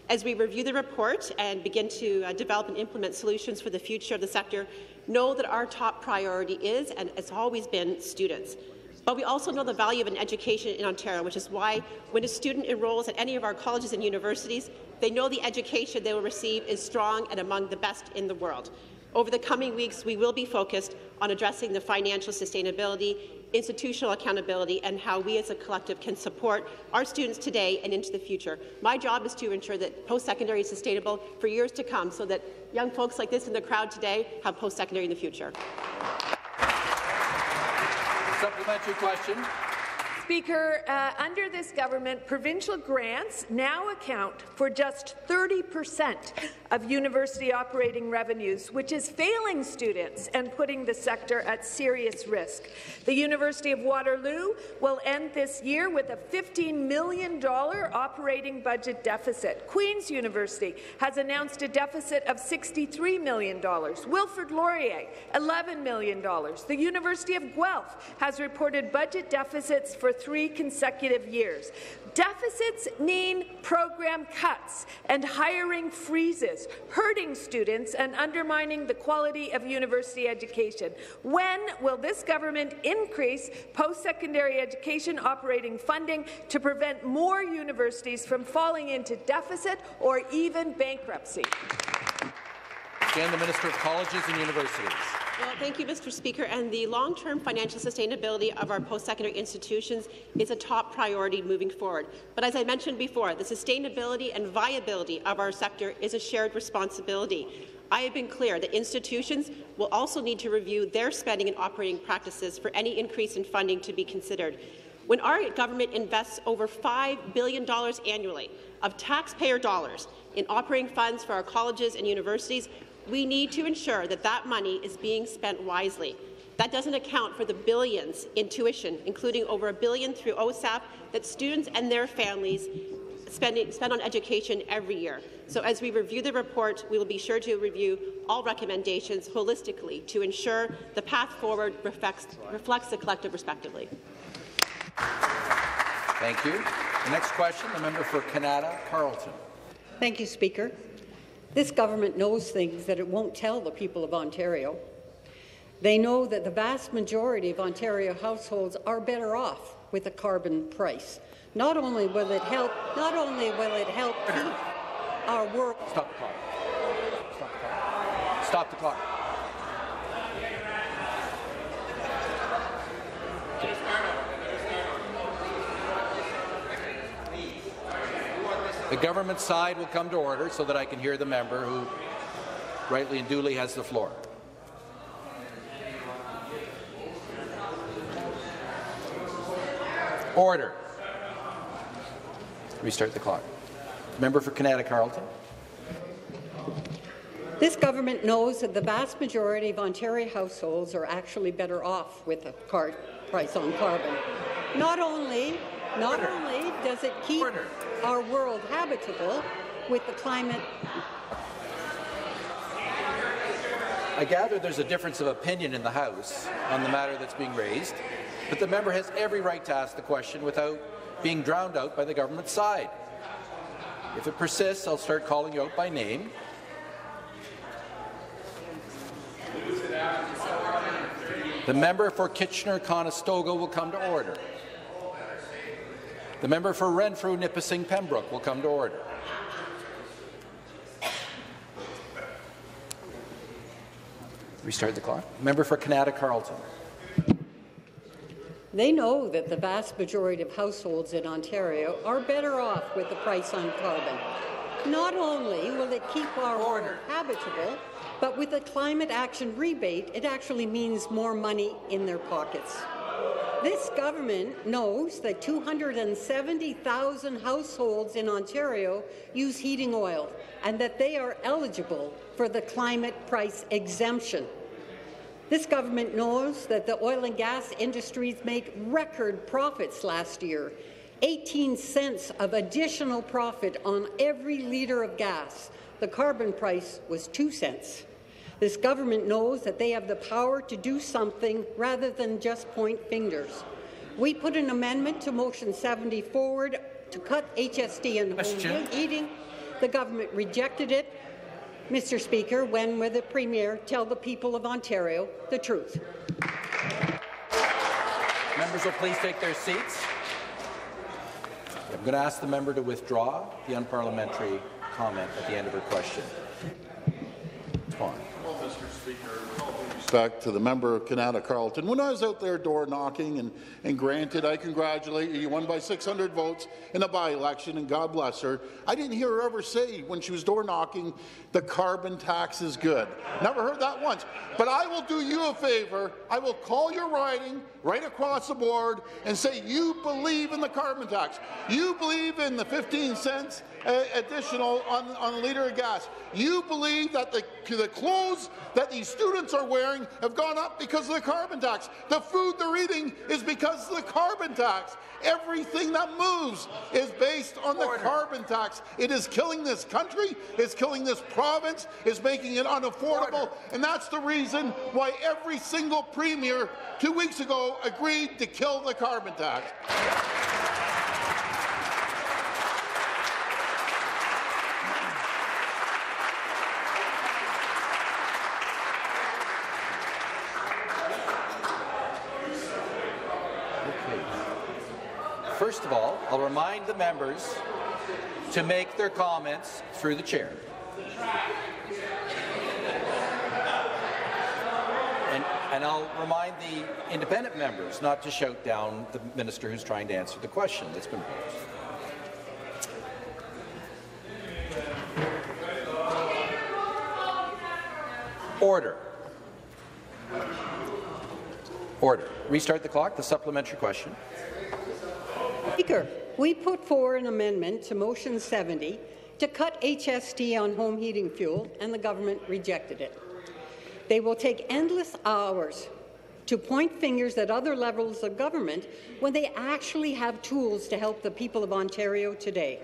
As we review the report and begin to uh, develop and implement solutions for the future of the sector, know that our top priority is, and has always been, students. But we also know the value of an education in Ontario, which is why when a student enrolls at any of our colleges and universities, they know the education they will receive is strong and among the best in the world. Over the coming weeks, we will be focused on addressing the financial sustainability, institutional accountability, and how we as a collective can support our students today and into the future. My job is to ensure that post-secondary is sustainable for years to come so that young folks like this in the crowd today have post-secondary in the future. Supplementary question. Speaker, uh, under this government, provincial grants now account for just 30 percent of university operating revenues, which is failing students and putting the sector at serious risk. The University of Waterloo will end this year with a $15 million operating budget deficit. Queen's University has announced a deficit of $63 million. Wilfrid Laurier, $11 million. The University of Guelph has reported budget deficits for three consecutive years. Deficits mean program cuts and hiring freezes, hurting students and undermining the quality of university education. When will this government increase post-secondary education operating funding to prevent more universities from falling into deficit or even bankruptcy? Again, the Minister of Colleges and Universities. Well, thank you, Mr. Speaker. And the long-term financial sustainability of our post-secondary institutions is a top priority moving forward. But as I mentioned before, the sustainability and viability of our sector is a shared responsibility. I have been clear that institutions will also need to review their spending and operating practices for any increase in funding to be considered. When our government invests over $5 billion annually of taxpayer dollars in operating funds for our colleges and universities, we need to ensure that that money is being spent wisely. That doesn't account for the billions in tuition, including over a billion through OSAP, that students and their families spending, spend on education every year. So as we review the report, we will be sure to review all recommendations holistically to ensure the path forward reflects, reflects the collective respectively. Thank you. The next question, the member for Kanata, Carleton. Thank you, Speaker. This government knows things that it won't tell the people of Ontario. They know that the vast majority of Ontario households are better off with a carbon price. Not only will it help, not only will it help keep our world. Stop the clock. Stop the clock. Stop the clock. The government side will come to order so that I can hear the member who rightly and duly has the floor. Order. Restart the clock. Member for Kanata Carleton. This government knows that the vast majority of Ontario households are actually better off with a car price on carbon. Not only, not Order. only does it keep Order. Our world habitable with the climate I gather there's a difference of opinion in the House on the matter that's being raised, but the member has every right to ask the question without being drowned out by the government side. If it persists, I'll start calling you out by name. The member for Kitchener-Conestoga will come to order. The member for Renfrew-Nipissing Pembroke will come to order. Restart the clock. Member for Kanata Carleton. They know that the vast majority of households in Ontario are better off with the price on carbon. Not only will it keep our world habitable, but with the climate action rebate, it actually means more money in their pockets. This government knows that 270,000 households in Ontario use heating oil and that they are eligible for the climate price exemption. This government knows that the oil and gas industries made record profits last year, 18 cents of additional profit on every litre of gas. The carbon price was 2 cents. This government knows that they have the power to do something rather than just point fingers. We put an amendment to Motion 70 forward to cut HST and Question. home heating. The government rejected it. Mr. Speaker, when will the Premier tell the people of Ontario the truth? Members will please take their seats. I'm going to ask the member to withdraw the unparliamentary comment at the end of her question. Come respect to the member of Kanata Carleton, when I was out there door knocking, and, and granted, I congratulate you, you won by 600 votes in a by-election, and God bless her, I didn't hear her ever say when she was door knocking, the carbon tax is good. Never heard that once. But I will do you a favor. I will call your riding right across the board and say you believe in the carbon tax. You believe in the 15 cents uh, additional on, on a litre of gas. You believe that the, the clothes that these students are wearing have gone up because of the carbon tax. The food they're eating is because of the carbon tax. Everything that moves is based on the carbon tax. It is killing this country, it's killing this province, it's making it unaffordable, and that's the reason why every single premier two weeks ago agreed to kill the carbon tax. First of all, The members to make their comments through the chair. And, and I'll remind the independent members not to shout down the minister who's trying to answer the question that's been posed. Order. Order. Restart the clock. The supplementary question. Speaker, we put forward an amendment to Motion 70 to cut HST on home heating fuel, and the government rejected it. They will take endless hours to point fingers at other levels of government when they actually have tools to help the people of Ontario today.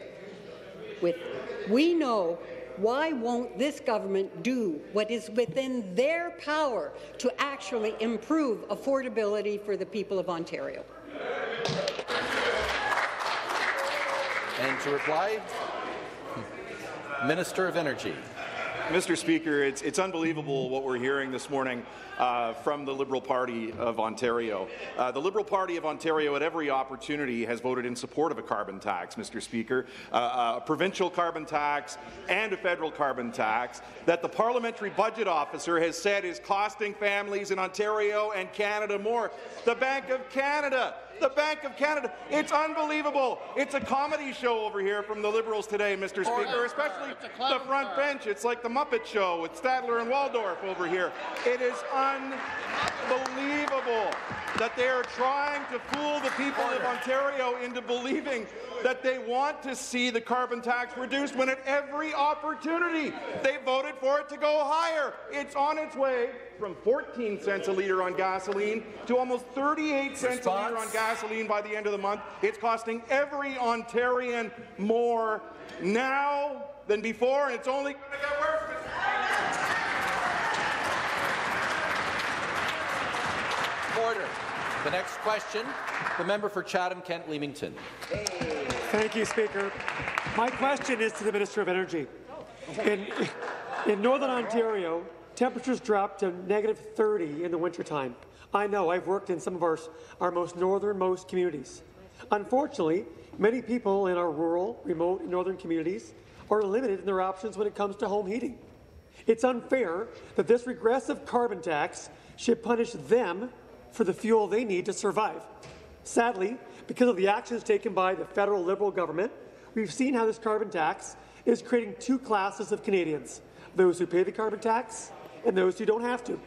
With we know why won't this government do what is within their power to actually improve affordability for the people of Ontario? And to reply, Minister of Energy. Mr. Speaker, it's, it's unbelievable what we're hearing this morning uh, from the Liberal Party of Ontario. Uh, the Liberal Party of Ontario, at every opportunity, has voted in support of a carbon tax, Mr. Speaker, uh, a provincial carbon tax and a federal carbon tax that the parliamentary budget officer has said is costing families in Ontario and Canada more. The Bank of Canada the Bank of Canada. It's unbelievable. It's a comedy show over here from the Liberals today, Mr. Speaker, especially the front bench. It's like the Muppet Show with Statler and Waldorf over here. It is unbelievable that they are trying to fool the people of Ontario into believing that they want to see the carbon tax reduced when at every opportunity they voted for it to go higher. It's on its way from 14 cents a litre on gasoline to almost 38 cents Response? a litre on gasoline by the end of the month. It's costing every Ontarian more now than before, and it's only going to get worse. Order. The next question, the member for Chatham-Kent Leamington. Thank you, Speaker. My question is to the Minister of Energy. In, in Northern Ontario, Temperatures dropped to negative 30 in the wintertime. I know, I've worked in some of our, our most northernmost communities. Unfortunately, many people in our rural, remote, northern communities are limited in their options when it comes to home heating. It's unfair that this regressive carbon tax should punish them for the fuel they need to survive. Sadly, because of the actions taken by the federal Liberal government, we've seen how this carbon tax is creating two classes of Canadians, those who pay the carbon tax and those who don't have to.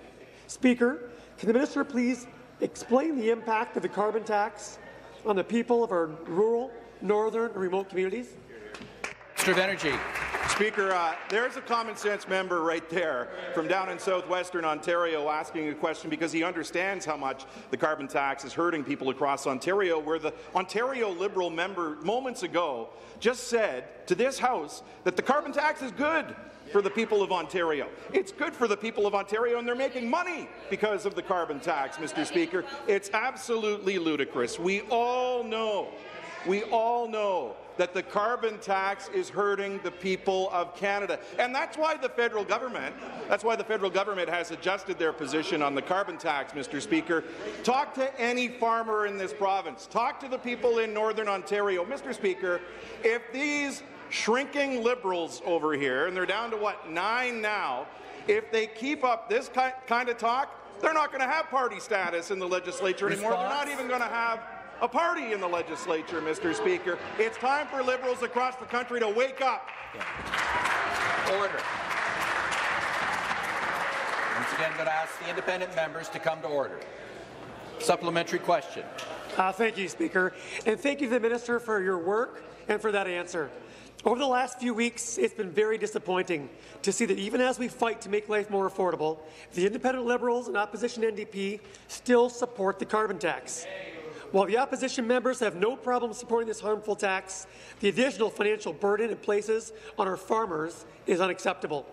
Speaker, can the minister please explain the impact of the carbon tax on the people of our rural, northern, and remote communities? Minister of Energy. Speaker, uh, there's a common sense member right there from down in southwestern Ontario asking a question because he understands how much the carbon tax is hurting people across Ontario, where the Ontario Liberal member moments ago just said to this House that the carbon tax is good for the people of Ontario. It's good for the people of Ontario, and they're making money because of the carbon tax, Mr. Speaker. It's absolutely ludicrous. We all know, we all know that the carbon tax is hurting the people of Canada. And that's why the federal government, that's why the federal government has adjusted their position on the carbon tax, Mr. Speaker. Talk to any farmer in this province. Talk to the people in Northern Ontario. Mr. Speaker, if these shrinking Liberals over here, and they're down to, what, nine now, if they keep up this kind of talk, they're not going to have party status in the legislature anymore. Response? They're not even going to have a party in the legislature, Mr. Speaker. It's time for Liberals across the country to wake up. Yeah. Order. Once again, I'm going to ask the independent members to come to order. Supplementary question. Uh, thank you, Speaker. And thank you to the Minister for your work and for that answer. Over the last few weeks, it's been very disappointing to see that even as we fight to make life more affordable, the independent Liberals and opposition NDP still support the carbon tax. While the opposition members have no problem supporting this harmful tax, the additional financial burden it places on our farmers is unacceptable.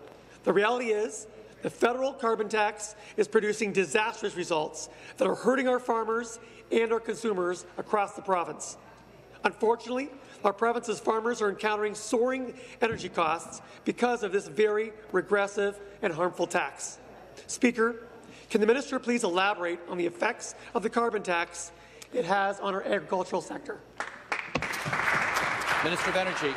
The reality is the federal carbon tax is producing disastrous results that are hurting our farmers and our consumers across the province. Unfortunately, our province's farmers are encountering soaring energy costs because of this very regressive and harmful tax. Speaker, can the minister please elaborate on the effects of the carbon tax it has on our agricultural sector? Minister of Energy.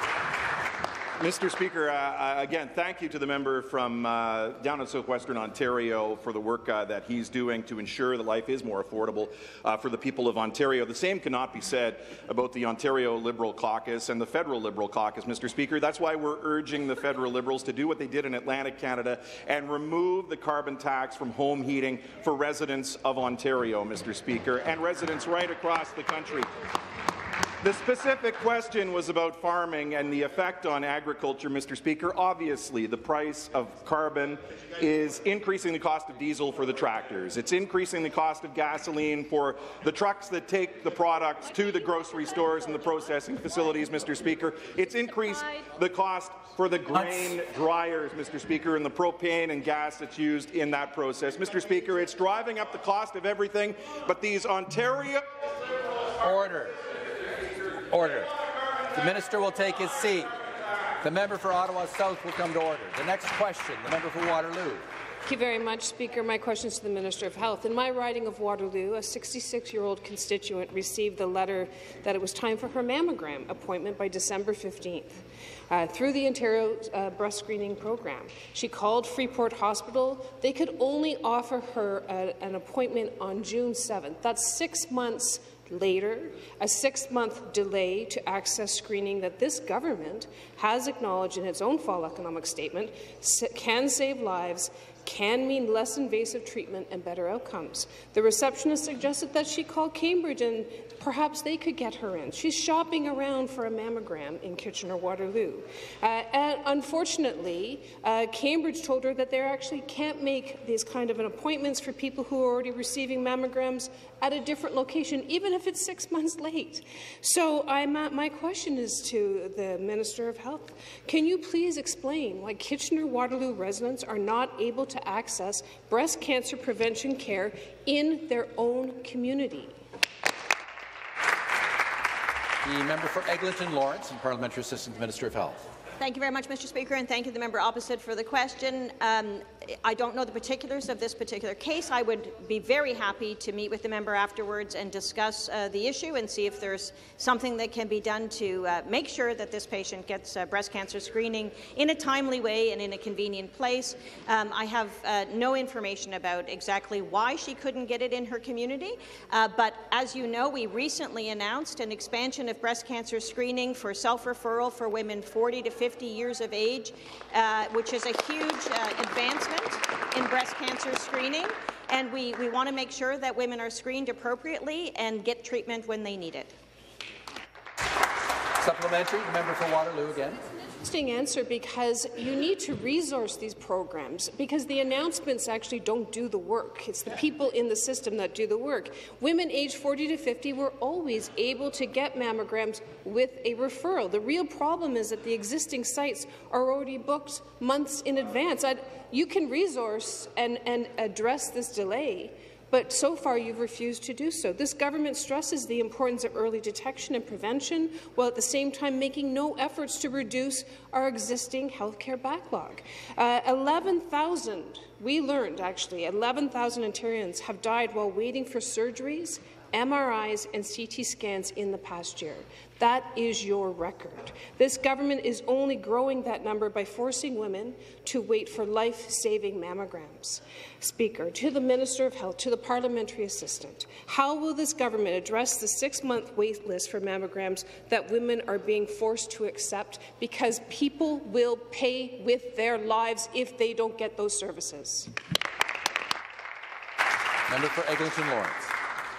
Mr. Speaker, uh, uh, again, thank you to the member from uh, down in southwestern Ontario for the work uh, that he's doing to ensure that life is more affordable uh, for the people of Ontario. The same cannot be said about the Ontario Liberal Caucus and the Federal Liberal Caucus, Mr. Speaker. That's why we're urging the Federal Liberals to do what they did in Atlantic Canada and remove the carbon tax from home heating for residents of Ontario, Mr. Speaker, and residents right across the country. The specific question was about farming and the effect on agriculture, Mr. Speaker. Obviously, the price of carbon is increasing the cost of diesel for the tractors. It's increasing the cost of gasoline for the trucks that take the products to the grocery stores and the processing facilities, Mr. Speaker. It's increased the cost for the grain dryers, Mr. Speaker, and the propane and gas that's used in that process. Mr. Speaker, it's driving up the cost of everything, but these Ontario... Order. Order. The minister will take his seat. The member for Ottawa South will come to order. The next question, the member for Waterloo. Thank you very much, Speaker. My question is to the Minister of Health. In my riding of Waterloo, a 66-year-old constituent received the letter that it was time for her mammogram appointment by December 15th. Uh, through the Ontario uh, breast screening program. She called Freeport Hospital. They could only offer her a, an appointment on June 7th. That's six months later, a six-month delay to access screening that this government has acknowledged in its own fall economic statement can save lives can mean less invasive treatment and better outcomes. The receptionist suggested that she call Cambridge and perhaps they could get her in. She's shopping around for a mammogram in Kitchener-Waterloo. Uh, and unfortunately, uh, Cambridge told her that they actually can't make these kind of appointments for people who are already receiving mammograms at a different location, even if it's six *laughs* months late. So I'm, my question is to the Minister of Health. Can you please explain why Kitchener-Waterloo residents are not able to access breast cancer prevention care in their own community? The member for Eglinton Lawrence and Parliamentary Assistant Minister of Health. Thank you very much, Mr. Speaker, and thank you the member opposite for the question. Um, I don't know the particulars of this particular case. I would be very happy to meet with the member afterwards and discuss uh, the issue and see if there's something that can be done to uh, make sure that this patient gets uh, breast cancer screening in a timely way and in a convenient place. Um, I have uh, no information about exactly why she couldn't get it in her community, uh, but as you know, we recently announced an expansion of breast cancer screening for self-referral for women 40 to 50 years of age, uh, which is a huge advancement in breast cancer screening, and we, we want to make sure that women are screened appropriately and get treatment when they need it. Supplementary, member for Waterloo again interesting answer because you need to resource these programs because the announcements actually don't do the work. It's the people in the system that do the work. Women aged 40 to 50 were always able to get mammograms with a referral. The real problem is that the existing sites are already booked months in advance. I'd, you can resource and, and address this delay, but so far you've refused to do so. This government stresses the importance of early detection and prevention, while at the same time making no efforts to reduce our existing healthcare backlog. Uh, 11,000, we learned actually, 11,000 Ontarians have died while waiting for surgeries MRIs and CT scans in the past year. That is your record. This government is only growing that number by forcing women to wait for life-saving mammograms. Speaker, to the Minister of Health, to the parliamentary assistant, how will this government address the six-month wait list for mammograms that women are being forced to accept because people will pay with their lives if they don't get those services? Member for Eglinton Lawrence.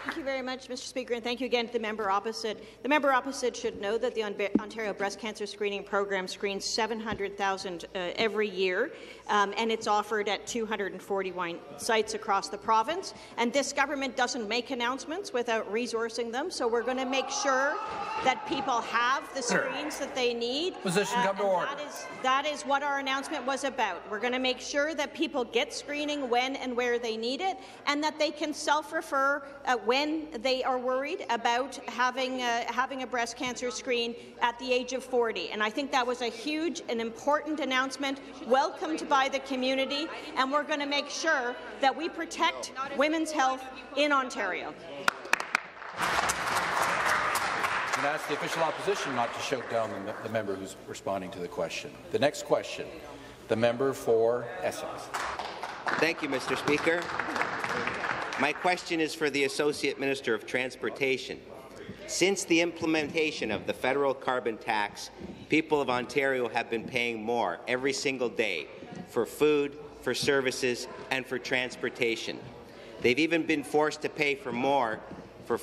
Thank you very much, Mr. Speaker, and thank you again to the member opposite. The member opposite should know that the Ontario Breast Cancer Screening Program screens 700,000 uh, every year, um, and it's offered at 241 sites across the province. And this government doesn't make announcements without resourcing them, so we're going to make sure that people have the screens that they need. Position uh, come to order. That is, that is what our announcement was about. We're going to make sure that people get screening when and where they need it, and that they can self-refer uh, when they are worried about having, uh, having a breast cancer screen at the age of 40. And I think that was a huge and important announcement, welcomed by the community, and we're going to make sure that we protect women's health in Ontario. And ask the official opposition not to shout down the, the member who's responding to the question. The next question, the member for Essex. Thank you, Mr. Speaker. My question is for the Associate Minister of Transportation. Since the implementation of the federal carbon tax, people of Ontario have been paying more every single day for food, for services, and for transportation. They've even been forced to pay for more, for,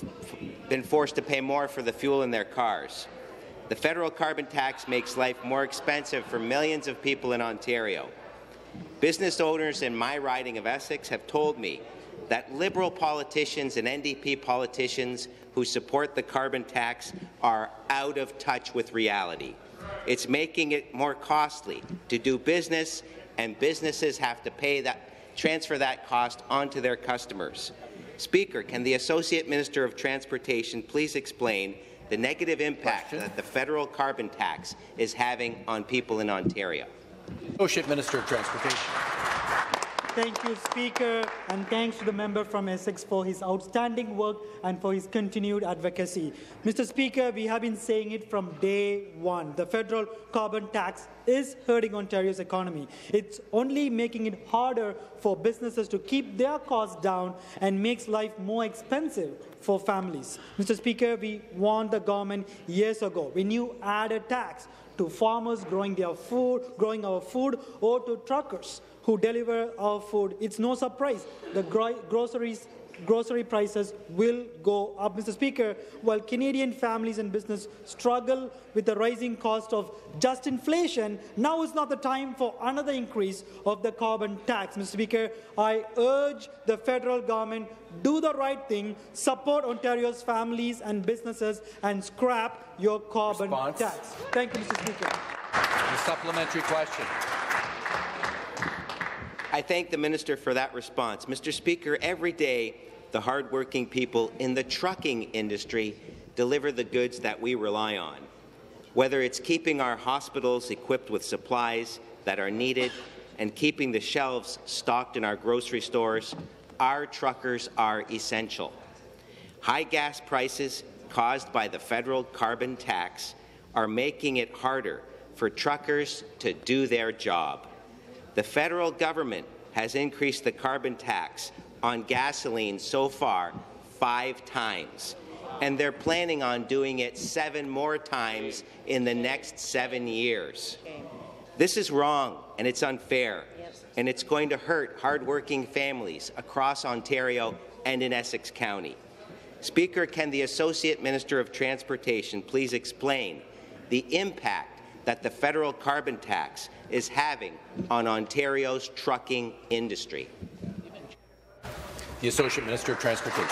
been forced to pay more for the fuel in their cars. The federal carbon tax makes life more expensive for millions of people in Ontario. Business owners in my riding of Essex have told me that Liberal politicians and NDP politicians who support the carbon tax are out of touch with reality. It's making it more costly to do business, and businesses have to pay that, transfer that cost onto their customers. Speaker, can the Associate Minister of Transportation please explain the negative impact Question. that the federal carbon tax is having on people in Ontario? Associate Minister of Transportation. Thank you, Speaker, and thanks to the member from Essex for his outstanding work and for his continued advocacy. Mr. Speaker, we have been saying it from day one. The federal carbon tax is hurting Ontario's economy. It's only making it harder for businesses to keep their costs down and makes life more expensive for families. Mr. Speaker, we warned the government years ago when you add a tax to farmers growing their food, growing our food, or to truckers who deliver our food. It's no surprise the gro groceries grocery prices will go up. Mr. Speaker, while Canadian families and business struggle with the rising cost of just inflation, now is not the time for another increase of the carbon tax. Mr. Speaker, I urge the federal government do the right thing, support Ontario's families and businesses, and scrap your carbon Response. tax. Thank you, Mr. Speaker. The supplementary question. I thank the minister for that response. Mr. Speaker, every day the hardworking people in the trucking industry deliver the goods that we rely on. Whether it's keeping our hospitals equipped with supplies that are needed and keeping the shelves stocked in our grocery stores, our truckers are essential. High gas prices caused by the federal carbon tax are making it harder for truckers to do their job. The federal government has increased the carbon tax on gasoline so far five times, and they're planning on doing it seven more times in the next seven years. This is wrong and it's unfair, and it's going to hurt hardworking families across Ontario and in Essex County. Speaker, can the Associate Minister of Transportation please explain the impact that the federal carbon tax is having on Ontario's trucking industry. The Associate Minister of Transportation.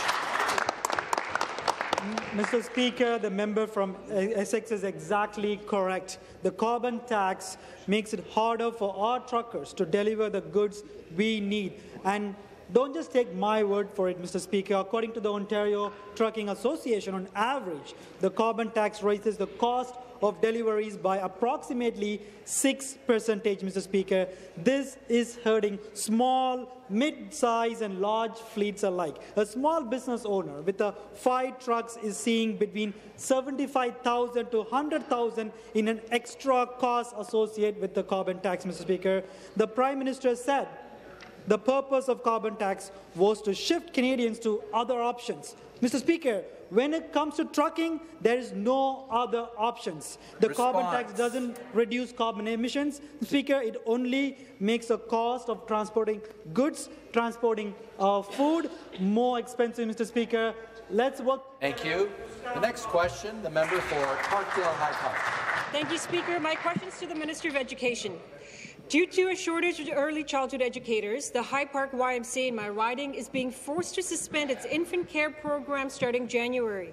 Mr. Speaker, the member from Essex is exactly correct. The carbon tax makes it harder for our truckers to deliver the goods we need. And don't just take my word for it, Mr. Speaker. According to the Ontario Trucking Association, on average, the carbon tax raises the cost of deliveries by approximately 6 percentage, Mr. Speaker. This is hurting small, mid-size and large fleets alike. A small business owner with a five trucks is seeing between 75,000 to 100,000 in an extra cost associated with the carbon tax, Mr. Speaker. The Prime Minister said the purpose of carbon tax was to shift Canadians to other options. Mr. Speaker, when it comes to trucking, there is no other options. The Response. carbon tax doesn't reduce carbon emissions. Speaker, it only makes the cost of transporting goods, transporting uh, food more expensive, Mr. Speaker. Let's work. Thank you. The next question, the member for Parkdale High Park. Thank you, Speaker. My question is to the Minister of Education. Due to a shortage of early childhood educators, the High Park YMCA in my riding is being forced to suspend its infant care program starting January.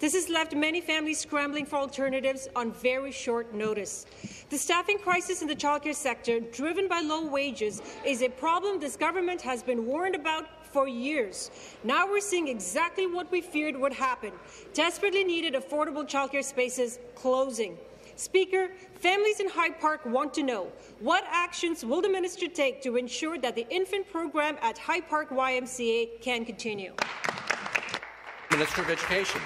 This has left many families scrambling for alternatives on very short notice. The staffing crisis in the childcare sector, driven by low wages, is a problem this government has been warned about for years. Now we're seeing exactly what we feared would happen. Desperately needed affordable childcare spaces closing. Speaker, families in High Park want to know what actions will the minister take to ensure that the infant program at High Park YMCA can continue? Minister of Education.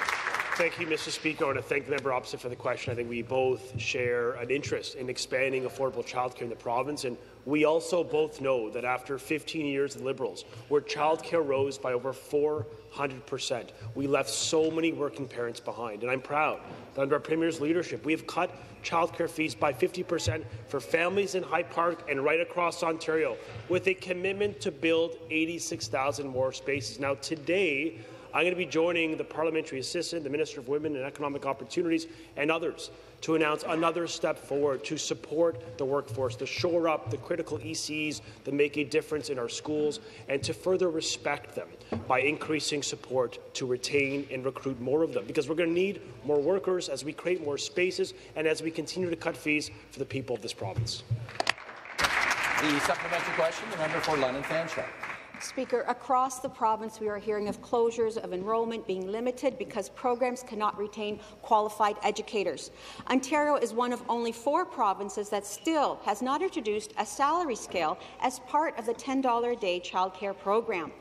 Thank you, Mr. Speaker. I want to thank the member opposite for the question. I think we both share an interest in expanding affordable childcare in the province, and we also both know that after 15 years of Liberals, where childcare rose by over 400 percent, we left so many working parents behind. And I'm proud that under our Premier's leadership, we have cut childcare fees by 50 percent for families in High Park and right across Ontario, with a commitment to build 86,000 more spaces. Now, today, I'm going to be joining the Parliamentary Assistant, the Minister of Women and Economic Opportunities, and others to announce another step forward to support the workforce, to shore up the critical ECs that make a difference in our schools, and to further respect them by increasing support to retain and recruit more of them. Because we're going to need more workers as we create more spaces and as we continue to cut fees for the people of this province. The supplementary question, the member for London Fanshawe. Speaker, across the province we are hearing of closures of enrolment being limited because programs cannot retain qualified educators. Ontario is one of only four provinces that still has not introduced a salary scale as part of the $10 a day childcare program.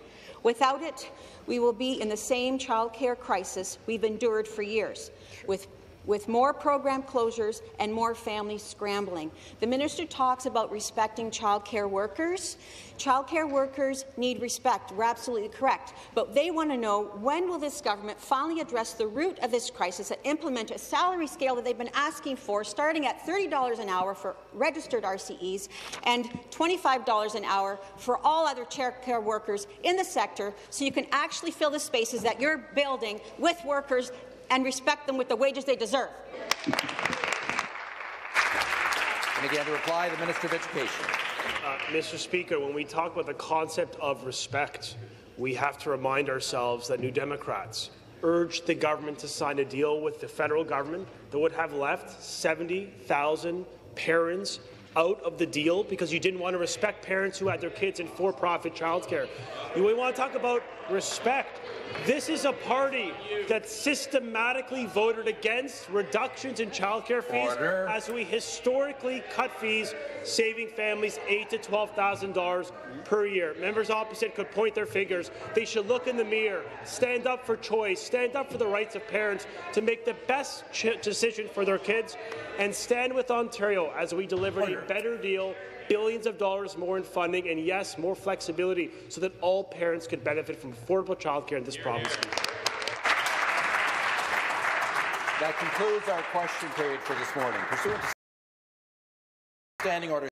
Without it, we will be in the same childcare crisis we've endured for years, with with more program closures and more families scrambling. The minister talks about respecting childcare workers. Childcare workers need respect. We're absolutely correct. But they want to know when will this government finally address the root of this crisis and implement a salary scale that they've been asking for, starting at $30 an hour for registered RCEs and $25 an hour for all other childcare workers in the sector so you can actually fill the spaces that you're building with workers and respect them with the wages they deserve. And again, to reply, the Minister of Education. Uh, Mr. Speaker, when we talk about the concept of respect, we have to remind ourselves that New Democrats urged the government to sign a deal with the federal government that would have left 70,000 parents out of the deal because you didn't want to respect parents who had their kids in for-profit childcare. We want to talk about respect. This is a party that systematically voted against reductions in childcare fees Order. as we historically cut fees, saving families eight to twelve thousand dollars per year. Members opposite could point their fingers. They should look in the mirror, stand up for choice, stand up for the rights of parents to make the best decision for their kids, and stand with Ontario as we deliver Order. A better deal billions of dollars more in funding, and yes, more flexibility so that all parents could benefit from affordable childcare in this province. That concludes our question period for this morning. Pursuant to standing order